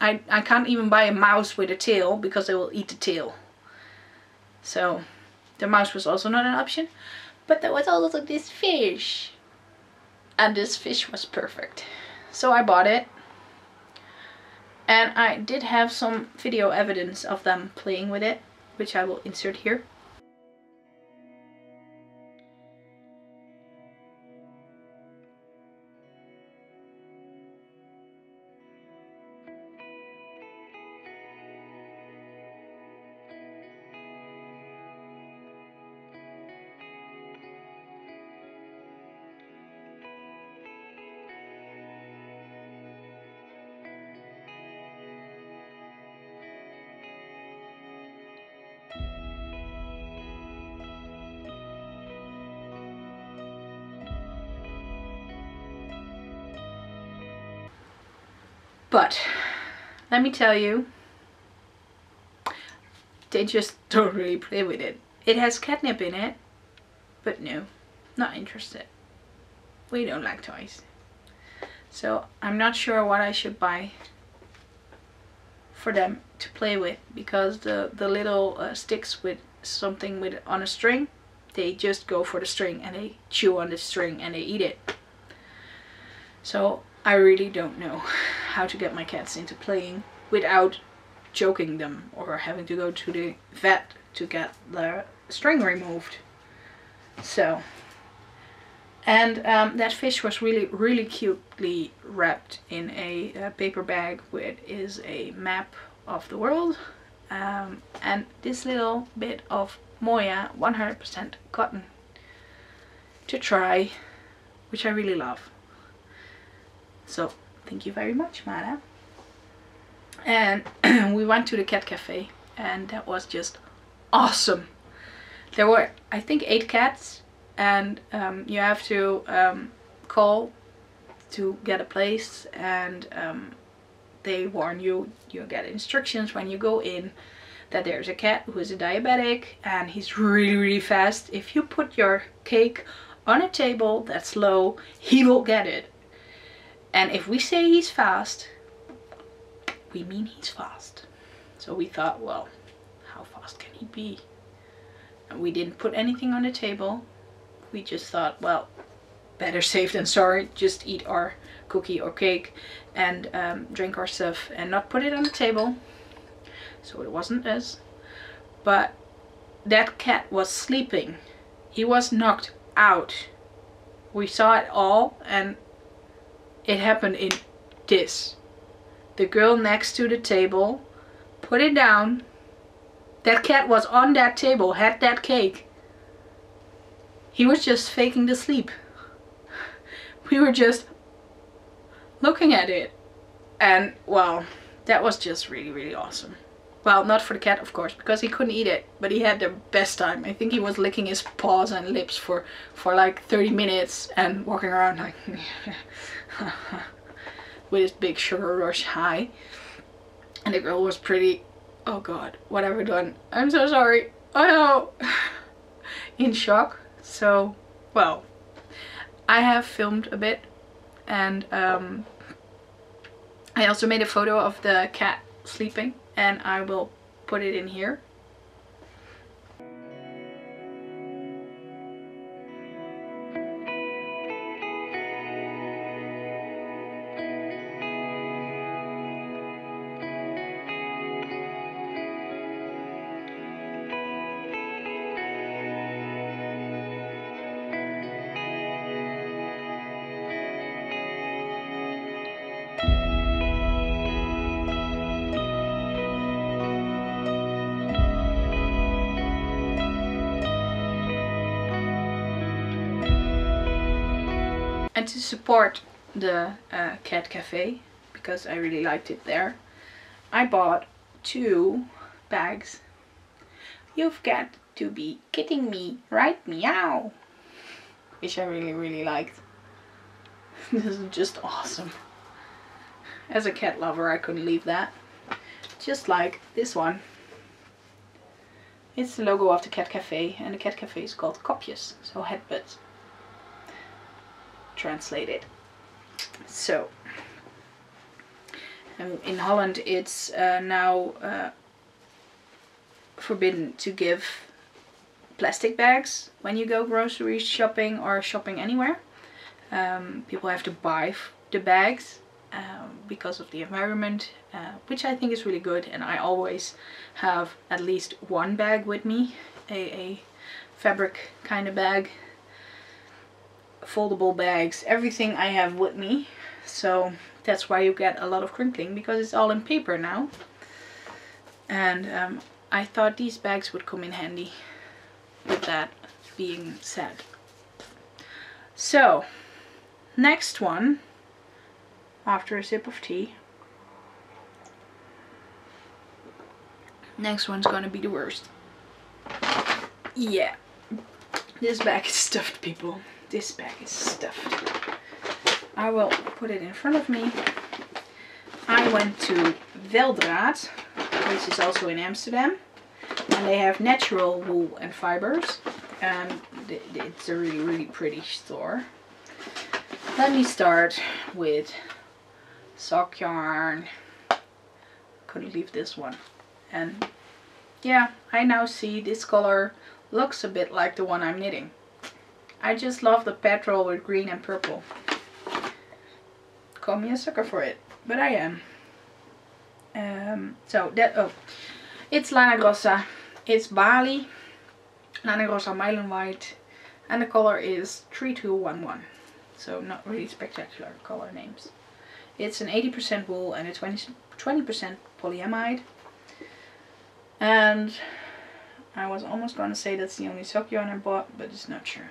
I, I can't even buy a mouse with a tail because they will eat the tail. So the mouse was also not an option. But there was also this fish and this fish was perfect. So I bought it. And I did have some video evidence of them playing with it, which I will insert here. But let me tell you, they just don't really play with it. It has catnip in it, but no, not interested. We don't like toys. So I'm not sure what I should buy for them to play with because the, the little uh, sticks with something with on a string, they just go for the string and they chew on the string and they eat it. So I really don't know how to get my cats into playing without choking them or having to go to the vet to get the string removed. So, and um, that fish was really, really cutely wrapped in a, a paper bag with is a map of the world um, and this little bit of Moya 100% cotton to try, which I really love. So thank you very much, Mara. And we went to the cat cafe and that was just awesome. There were, I think, eight cats and um, you have to um, call to get a place and um, they warn you, you get instructions when you go in that there's a cat who is a diabetic and he's really really fast. If you put your cake on a table that's low, he will get it. And if we say he's fast, we mean he's fast. So we thought, well, how fast can he be? And we didn't put anything on the table. We just thought, well, better safe than sorry. Just eat our cookie or cake and um, drink our stuff and not put it on the table so it wasn't us. But that cat was sleeping. He was knocked out. We saw it all and it happened in this. The girl next to the table put it down. That cat was on that table, had that cake. He was just faking the sleep. We were just looking at it. And well, that was just really, really awesome. Well, not for the cat, of course, because he couldn't eat it. But he had the best time. I think he was licking his paws and lips for, for like 30 minutes and walking around like... with his big sugar rush high. And the girl was pretty... Oh god, what have I done? I'm so sorry. Oh no! In shock. So, well, I have filmed a bit and um, I also made a photo of the cat sleeping and I will put it in here to support the uh, cat cafe because I really liked it there. I bought two bags. You've got to be kidding me. Right meow which I really really liked. This is just awesome. As a cat lover I couldn't leave that. Just like this one. It's the logo of the cat cafe and the cat cafe is called Kopjes so headbutts translated. So, um, in Holland it's uh, now uh, forbidden to give plastic bags when you go grocery shopping or shopping anywhere. Um, people have to buy the bags um, because of the environment, uh, which I think is really good. And I always have at least one bag with me, a, a fabric kind of bag foldable bags, everything I have with me. So that's why you get a lot of crinkling because it's all in paper now. And um, I thought these bags would come in handy with that being said. So, next one, after a sip of tea. Next one's gonna be the worst. Yeah, this bag is stuffed, people this bag is stuffed. I will put it in front of me. I went to Veldraad, which is also in Amsterdam, and they have natural wool and fibers. And it's a really, really pretty store. Let me start with sock yarn. Couldn't leave this one. And yeah, I now see this color looks a bit like the one I'm knitting. I just love the petrol with green and purple. Call me a sucker for it, but I am. Um, so that, oh, it's Lana Grossa, it's Bali, Lana Grossa Meilenweit, and the color is 3211. So not really spectacular color names. It's an 80% wool and a 20% polyamide. And I was almost going to say that's the only sock yarn I bought, but it's not true.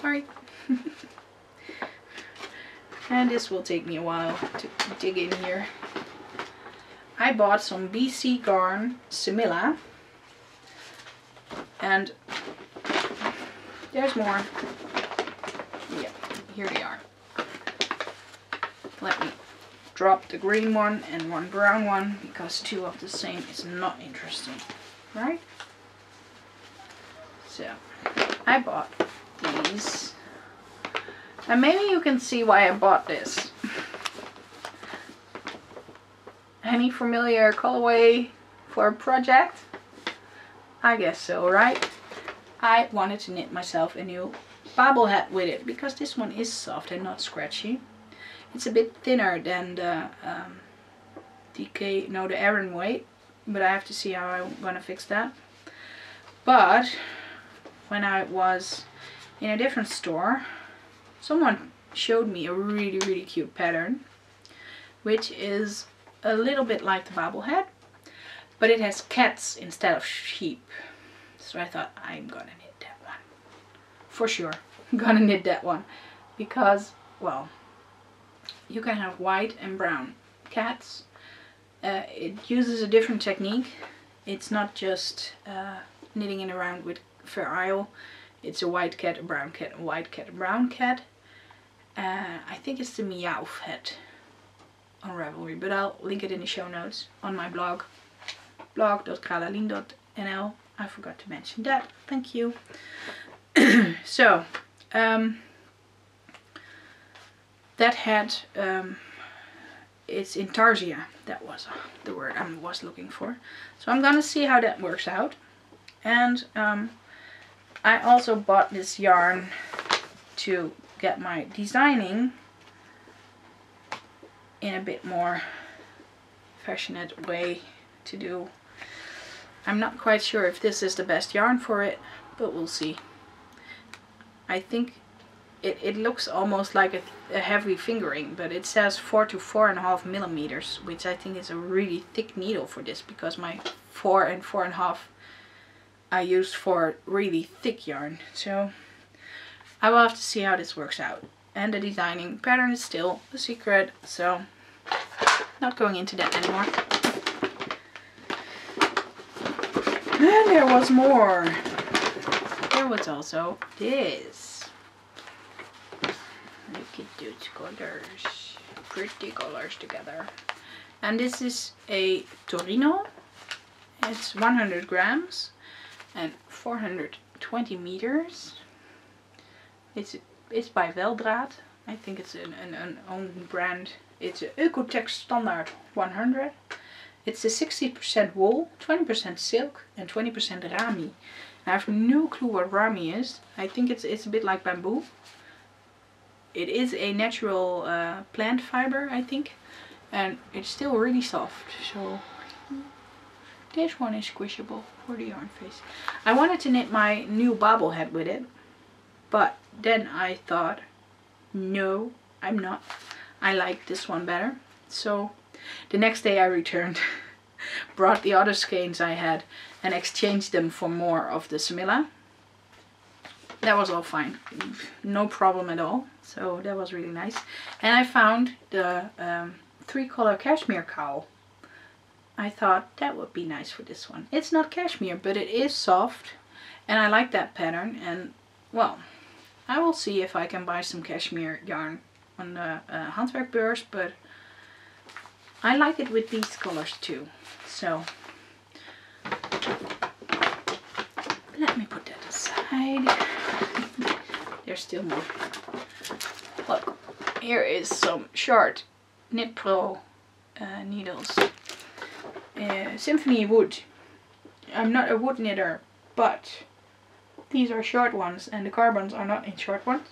Sorry. and this will take me a while to dig in here. I bought some BC Garn Semilla. And there's more. Yeah, here they are. Let me drop the green one and one brown one because two of the same is not interesting, right? So, I bought these. And maybe you can see why I bought this. Any familiar colorway for a project? I guess so, right? I wanted to knit myself a new Baa-ble hat with it because this one is soft and not scratchy. It's a bit thinner than the um, DK, no the Aran weight, but I have to see how I'm gonna fix that. But when I was in a different store, someone showed me a really really cute pattern, which is a little bit like the Baa-ble Hat, but it has cats instead of sheep. So I thought I'm gonna knit that one. For sure, I'm gonna knit that one because, well, you can have white and brown cats. Uh, it uses a different technique. It's not just uh, knitting it around with Fair Isle. It's a white cat, a brown cat, a white cat, a brown cat. Uh, I think it's the Meowth head on Ravelry, but I'll link it in the show notes on my blog, blog.kralalien.nl. I forgot to mention that. Thank you. so, um, that had um, it's intarsia that was the word I was looking for so I'm gonna see how that works out and um, I also bought this yarn to get my designing in a bit more fashionate way to do. I'm not quite sure if this is the best yarn for it but we'll see. I think it, it looks almost like a, a, heavy fingering, but it says 4 to 4.5 millimeters, which I think is a really thick needle for this, because my 4 and 4.5 I used for really thick yarn. So I will have to see how this works out. And the designing pattern is still a secret, so not going into that anymore. And there was more. There was also this. Look at those colors. Pretty colors together. And this is a Torino. It's 100 grams and 420 meters. It's it's by Veldraad. I think it's an, an, an own brand. It's a Oeko-Tex Standard 100. It's a 60% wool, 20% silk and 20% ramie. I have no clue what ramie is. I think it's it's a bit like bamboo it is a natural uh, plant fiber I think and it's still really soft so this one is squishable for the yarn face I wanted to knit my new Baa-ble Hat with it but then I thought no I'm not. I like this one better. So the next day I returned brought the other skeins I had and exchanged them for more of the Semilla that was all fine. No problem at all. So that was really nice. And I found the um, three color cashmere cowl I thought that would be nice for this one it's not cashmere but it is soft and I like that pattern and well I will see if I can buy some cashmere yarn on the uh, Handwerkbeurs but I like it with these colors too. So let me put that aside. There's still more. Look, here is some short Knit Pro uh, needles. Uh, Symfonie wood. I'm not a wood knitter, but these are short ones and the Karbonz are not in short ones.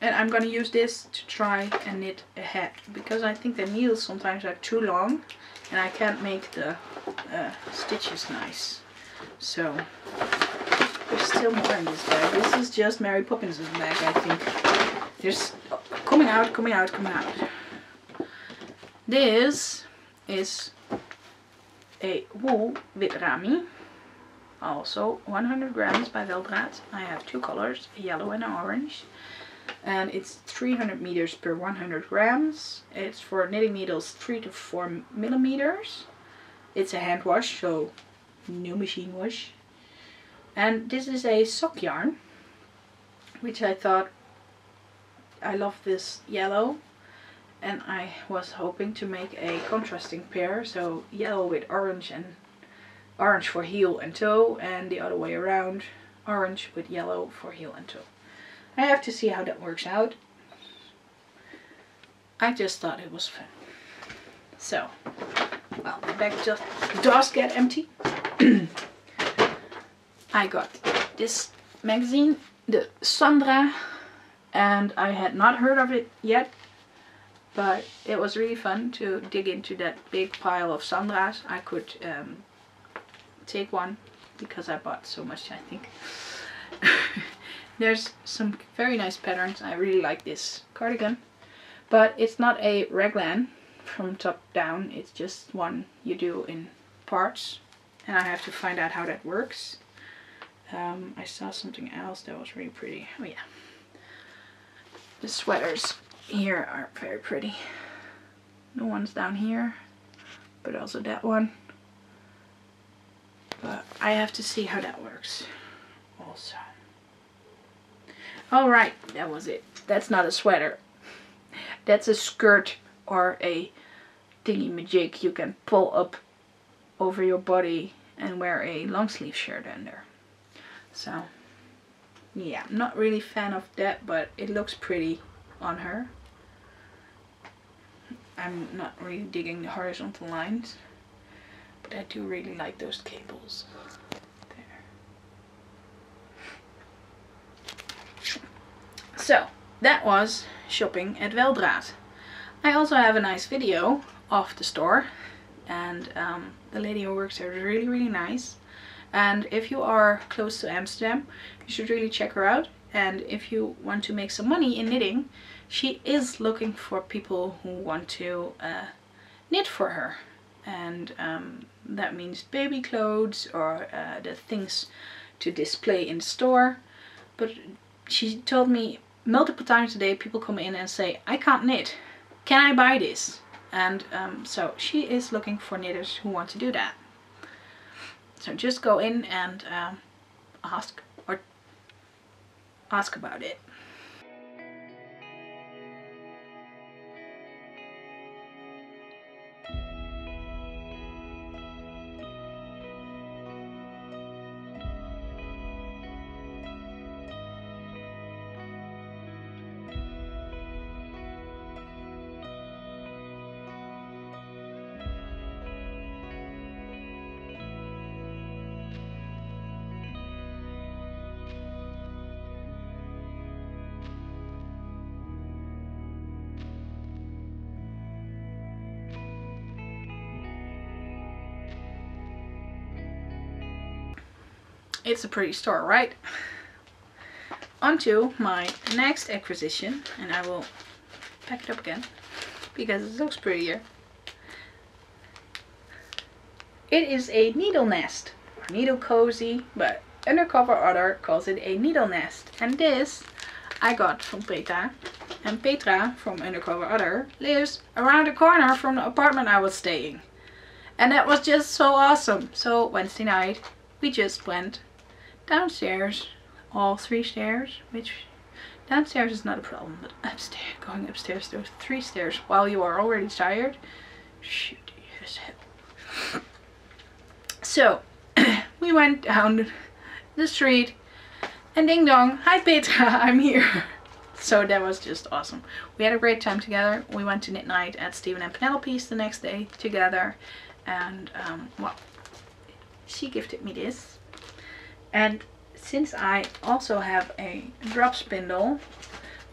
And I'm gonna use this to try and knit a hat because I think the needles sometimes are too long and I can't make the uh, stitches nice. So there's still more in this bag. This is just Mary Poppins' bag, I think. There's coming out, coming out, coming out. This is a wool with Ramie. Also 100 grams by Veldraad. I have two colors, yellow and an orange. And it's 300 meters per 100 grams. It's for knitting needles 3 to 4 millimeters. It's a hand wash, so no machine wash. And this is a sock yarn, which I thought, I love this yellow. And I was hoping to make a contrasting pair, so yellow with orange and orange for heel and toe and the other way around orange with yellow for heel and toe. I have to see how that works out. I just thought it was fun. So, well, the bag just does get empty. I got this magazine, the Sandra, and I had not heard of it yet, but it was really fun to dig into that big pile of Sandras. I could um, take one because I bought so much I think. There's some very nice patterns. I really like this cardigan. But it's not a raglan from top down. It's just one you do in parts. And I have to find out how that works. Um, I saw something else that was really pretty. Oh yeah. The sweaters here are very pretty. The ones down here. But also that one. But I have to see how that works also. Alright, that was it. That's not a sweater. That's a skirt or a thingy majig you can pull up over your body and wear a long sleeve shirt under. So, yeah, I'm not really fan of that, but it looks pretty on her. I'm not really digging the horizontal lines. But I do really like those cables. There. So, that was shopping at Veldraad. I also have a nice video of the store. And um, the lady who works there is really, really nice. And if you are close to Amsterdam, you should really check her out. And if you want to make some money in knitting, she is looking for people who want to uh, knit for her. And um, that means baby clothes or uh, the things to display in store. But she told me multiple times a day people come in and say I can't knit. Can I buy this? And um, so she is looking for knitters who want to do that. So just go in and um, ask or ask about it It's a pretty store, right? Onto my next acquisition, and I will pack it up again because it looks prettier. It is a needle nest, needle cozy, but Undercover Otter calls it a needle nest. And this I got from Petra. And Petra from Undercover Otter lives around the corner from the apartment I was staying. And that was just so awesome. So Wednesday night we just went downstairs, all three stairs, which Downstairs is not a problem, but upstairs, going upstairs those three stairs while you are already tired, shoot yourself. So, we went down the street and ding dong, hi Petra, I'm here. So that was just awesome. We had a great time together. We went to knit night at Stephen and Penelope's the next day together. And, um, well, she gifted me this. And since I also have a drop spindle,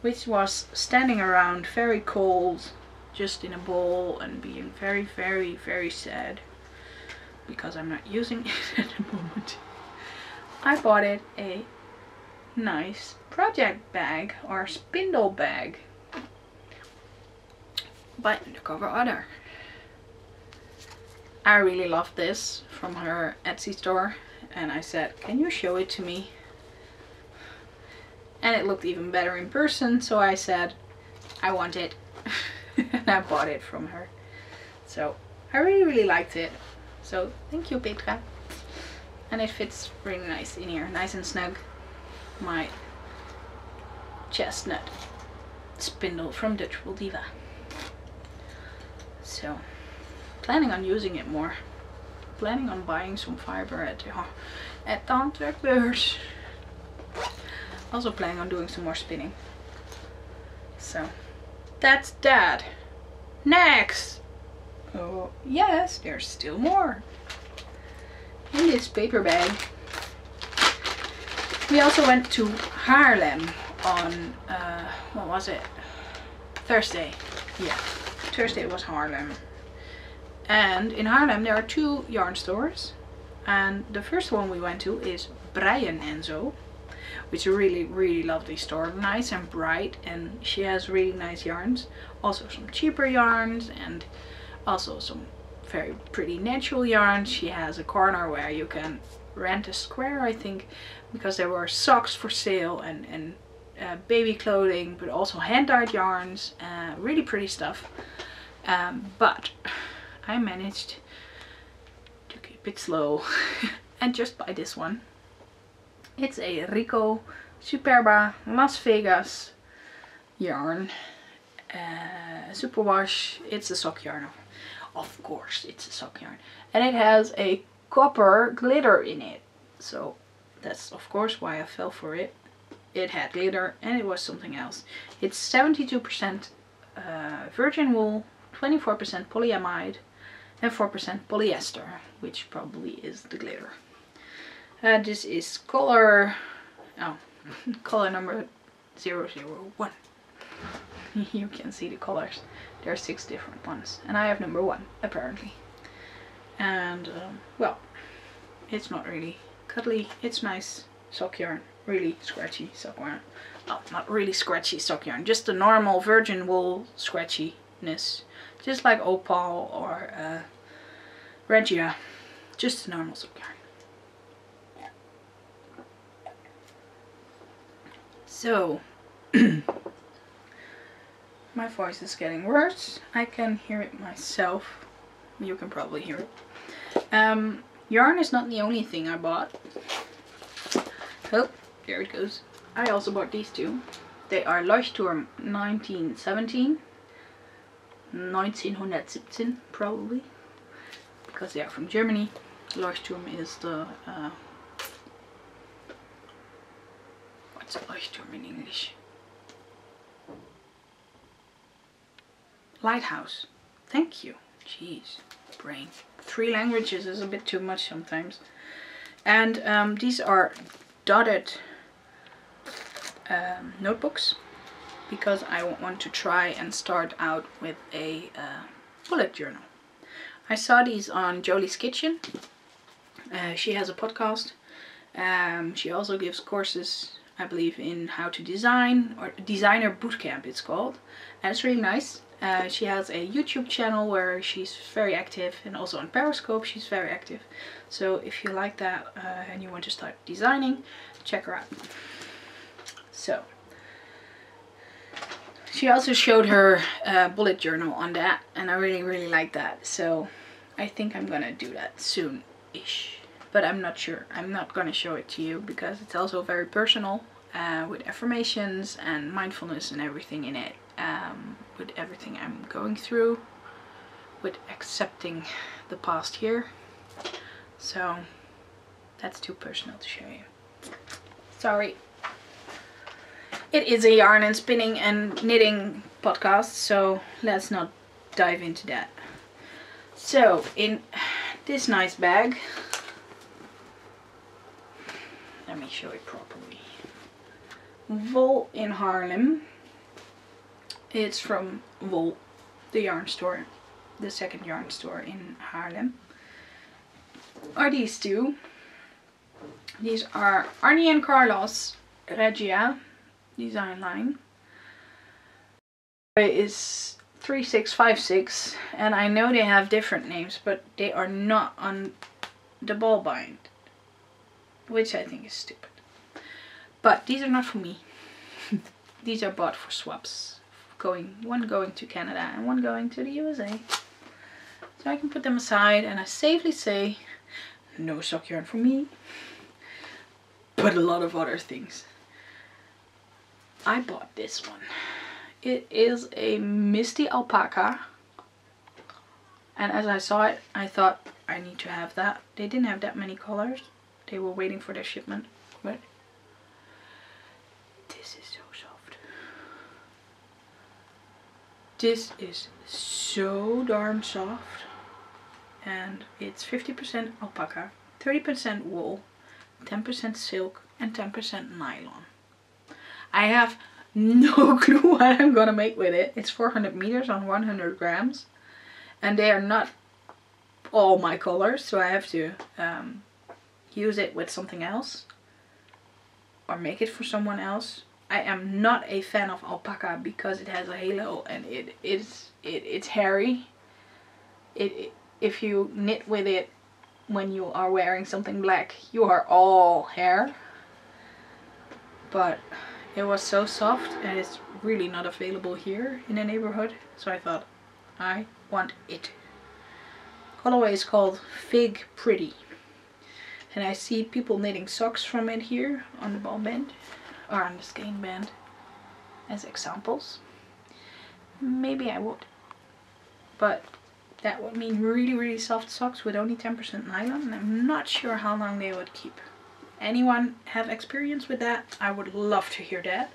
which was standing around very cold, just in a bowl and being very, very, very sad because I'm not using it at the moment. I bought it a nice project bag or spindle bag by Undercover Otter. I really love this from her Etsy store and I said can you show it to me? And it looked even better in person so I said I want it. And I bought it from her. So I really really liked it. So thank you Petra. And it fits really nice in here. Nice and snug. My chestnut spindle from Dutch Diva. So, planning on using it more. Planning on buying some fiber at the, at the Antwerpers. Also planning on doing some more spinning. So, that's that. Next! Oh, yes, there's still more. In this paper bag we also went to Haarlem on, uh, what was it? Thursday. Yeah, Thursday was Haarlem. And in Haarlem there are two yarn stores. And the first one we went to is Breien and Zo. Which is a really, really lovely store. Nice and bright and she has really nice yarns. Also some cheaper yarns and also some very pretty natural yarns. She has a corner where you can rent a square I think because there were socks for sale and, and uh, baby clothing but also hand-dyed yarns uh, really pretty stuff um, but I managed to keep it slow and just buy this one it's a Rico Superba Las Vegas yarn uh, superwash it's a sock yarn of course it's a sock yarn and it has a copper glitter in it. So that's of course why I fell for it. It had glitter and it was something else. It's 72% uh, virgin wool, 24% polyamide and 4% polyester, which probably is the glitter. Uh, this is color, oh, color number 001. you can see the colors. There are six different ones. And I have number one, apparently and um, well it's not really cuddly it's nice sock yarn really scratchy sock yarn oh, not really scratchy sock yarn just the normal virgin wool scratchiness just like opal or uh, regia just a normal yarn so my voice is getting worse I can hear it myself you can probably hear it um, yarn is not the only thing I bought. Oh, there it goes. I also bought these two. They are Leuchtturm 1917. 1917 probably. Because they are from Germany. Leuchtturm is the... Uh, what's Leuchtturm in English? Lighthouse. Thank you. Jeez, brain three languages is a bit too much sometimes. And um, these are dotted um, notebooks because I want to try and start out with a uh, bullet journal. I saw these on Joeli's Kitchen. Uh, she has a podcast. Um, she also gives courses, I believe, in how to design, or designer bootcamp it's called. And it's really nice. Uh, she has a YouTube channel where she's very active and also on Periscope she's very active. So if you like that uh, and you want to start designing, check her out. So, she also showed her uh, bullet journal on that and I really really like that. So I think I'm gonna do that soon-ish. But I'm not sure. I'm not gonna show it to you because it's also very personal uh, with affirmations and mindfulness and everything in it. Um, with everything I'm going through, with accepting the past year. So that's too personal to show you. Sorry. It is a yarn and spinning and knitting podcast, so let's not dive into that. So in this nice bag, let me show it properly. Wool in Haarlem. It's from Wool, the yarn store, the second yarn store in Haarlem. Are these two. These are Arne and Carlos Regia design line. It is 3656 and I know they have different names but they are not on the ball bind which I think is stupid. But these are not for me. these are bought for swaps. Going one going to Canada and one going to the USA. So I can put them aside and I safely say no sock yarn for me. But a lot of other things. I bought this one. It is a Misti Alpaca. And as I saw it, I thought I need to have that. They didn't have that many colors. They were waiting for their shipment. But this is so soft. This is so darn soft. And it's 50% alpaca, 30% wool, 10% silk, and 10% nylon. I have no clue what I'm gonna make with it. It's 400 meters on 100 grams. And they are not all my colors, so I have to um, use it with something else or make it for someone else. I am not a fan of alpaca because it has a halo and it is it, it's hairy. It, it if you knit with it when you are wearing something black, you are all hair. But it was so soft and it's really not available here in the neighborhood. So I thought, I want it. Colorway is called Fig Pretty. And I see people knitting socks from it here on the ball band or on the skein band as examples. Maybe I would. But that would mean really really soft socks with only 10% nylon and I'm not sure how long they would keep. Anyone have experience with that? I would love to hear that.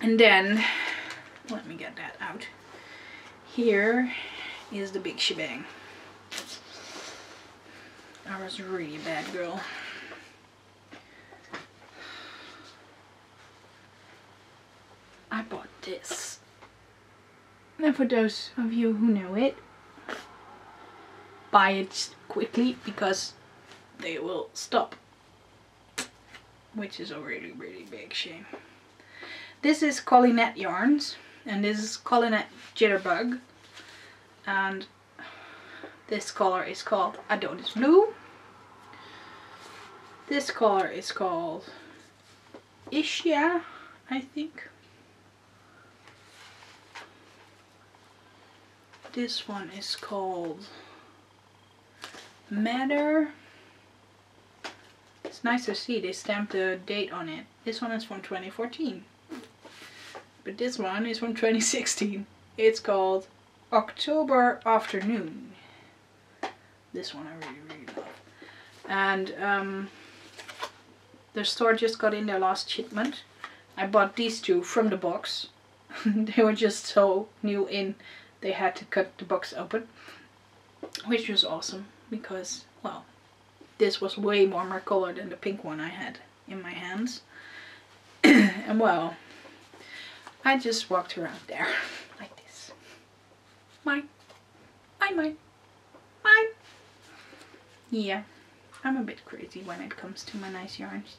And then, let me get that out. Here is the big shebang. I was really a bad girl. I bought this. And for those of you who know it, buy it quickly because they will stop. Which is a really, really big shame. This is Colinette Yarns and this is Colinette Jitterbug. And this color is called Adonis Blue. This color is called Ishia, I think. This one is called Matter. It's nice to see they stamped the date on it. This one is from 2014. But this one is from 2016. It's called October Afternoon. This one I really, really love. And um, the store just got in their last shipment. I bought these two from the box. they were just so new in they had to cut the box open which was awesome because well this was way warmer color than the pink one I had in my hands. And well I just walked around there like this. Mine. Mine mine. Mine. Yeah I'm a bit crazy when it comes to my nice yarns.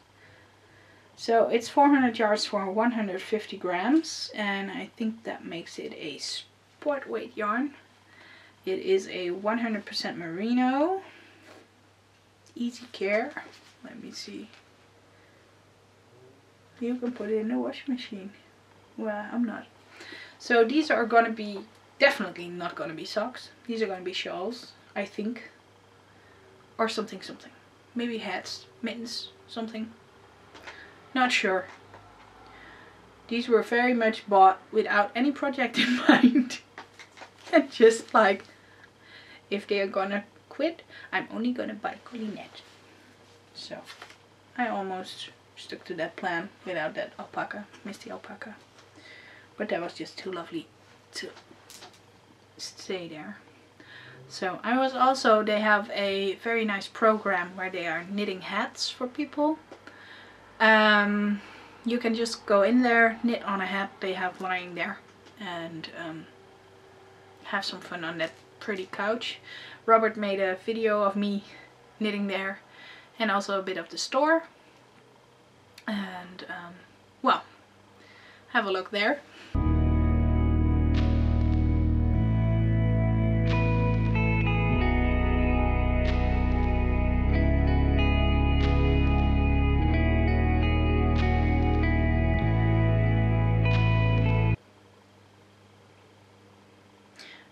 So it's 400 yards for 150 grams and I think that makes it a sport weight yarn. It is a 100% merino. Easy care. Let me see. You can put it in the washing machine. Well, I'm not. So these are going to be definitely not going to be socks. These are going to be shawls, I think. Or something, something. Maybe hats, mittens, something. Not sure. These were very much bought without any project in mind. and just like, if they are gonna quit, I'm only gonna buy Colinette. So, I almost stuck to that plan without that alpaca, Misti alpaca. But that was just too lovely to stay there. So I was also, they have a very nice program where they are knitting hats for people. Um, you can just go in there, knit on a hat they have lying there and um, have some fun on that pretty couch. Robert made a video of me knitting there and also a bit of the store. And um, well, have a look there.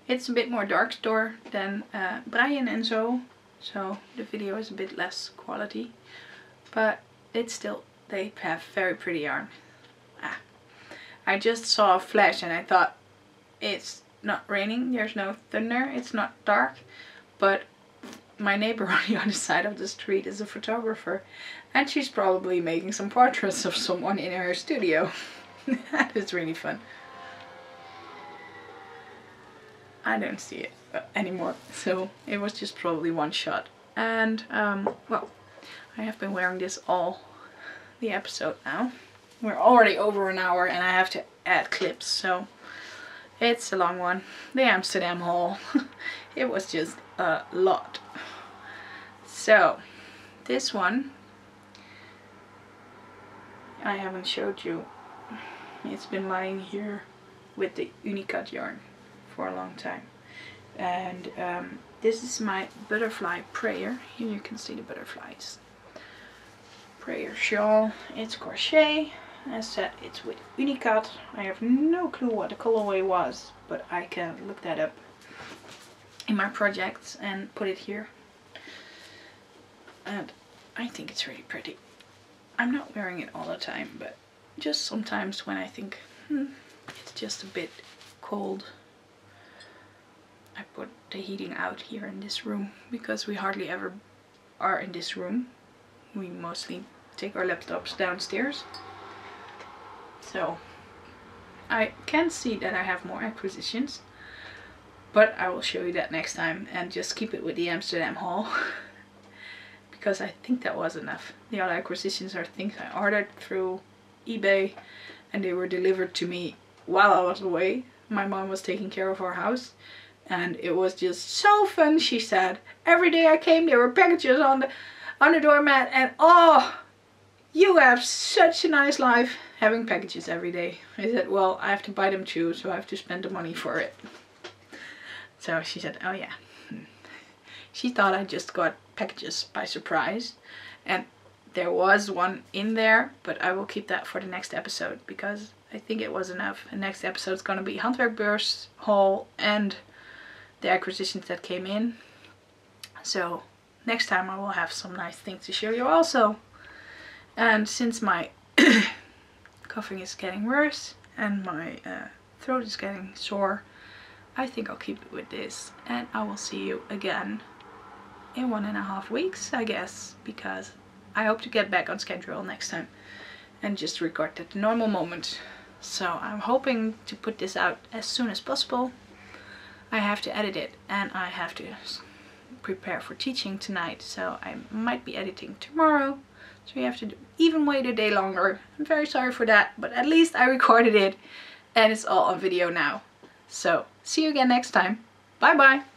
It's a bit more dark store than uh, Breien and Zo, so the video is a bit less quality, but it's still, they have very pretty yarn. Ah. I just saw a flash and I thought it's not raining, there's no thunder, it's not dark, but my neighbor on the other side of the street is a photographer and she's probably making some portraits of someone in her studio. that is really fun. I don't see it uh, anymore. So it was just probably one shot. And, um, well, I have been wearing this all the episode now. We're already over an hour and I have to add clips, so it's a long one. The Amsterdam haul. it was just a lot. So, this one I haven't showed you. It's been lying here with the Unicat yarn for a long time. And um, this is my butterfly prayer. Here you can see the butterflies. Prayer shawl. It's crochet. As said, it's with Unicat. I have no clue what the colorway was, but I can look that up in my projects and put it here. And I think it's really pretty. I'm not wearing it all the time, but just sometimes when I think, hmm, it's just a bit cold I put the heating out here in this room because we hardly ever are in this room. We mostly take our laptops downstairs. So I can see that I have more acquisitions. But I will show you that next time and just keep it with the Amsterdam haul. because I think that was enough. The other acquisitions are things I ordered through eBay and they were delivered to me while I was away. My mom was taking care of our house and it was just so fun she said. Every day I came there were packages on the on the doormat and oh you have such a nice life having packages every day. I said well I have to buy them too so I have to spend the money for it. So she said oh yeah. She thought I just got packages by surprise and there was one in there but I will keep that for the next episode because I think it was enough. The next episode is going to be Handwerkbeurs haul and the acquisitions that came in. So next time I will have some nice things to show you also. And since my coughing is getting worse and my uh, throat is getting sore, I think I'll keep it with this. And I will see you again in one and a half weeks, I guess, because I hope to get back on schedule next time and just record at the normal moment. So I'm hoping to put this out as soon as possible I have to edit it and I have to prepare for teaching tonight so I might be editing tomorrow. So you have to even wait a day longer. I'm very sorry for that but at least I recorded it and it's all on video now. So see you again next time. Bye bye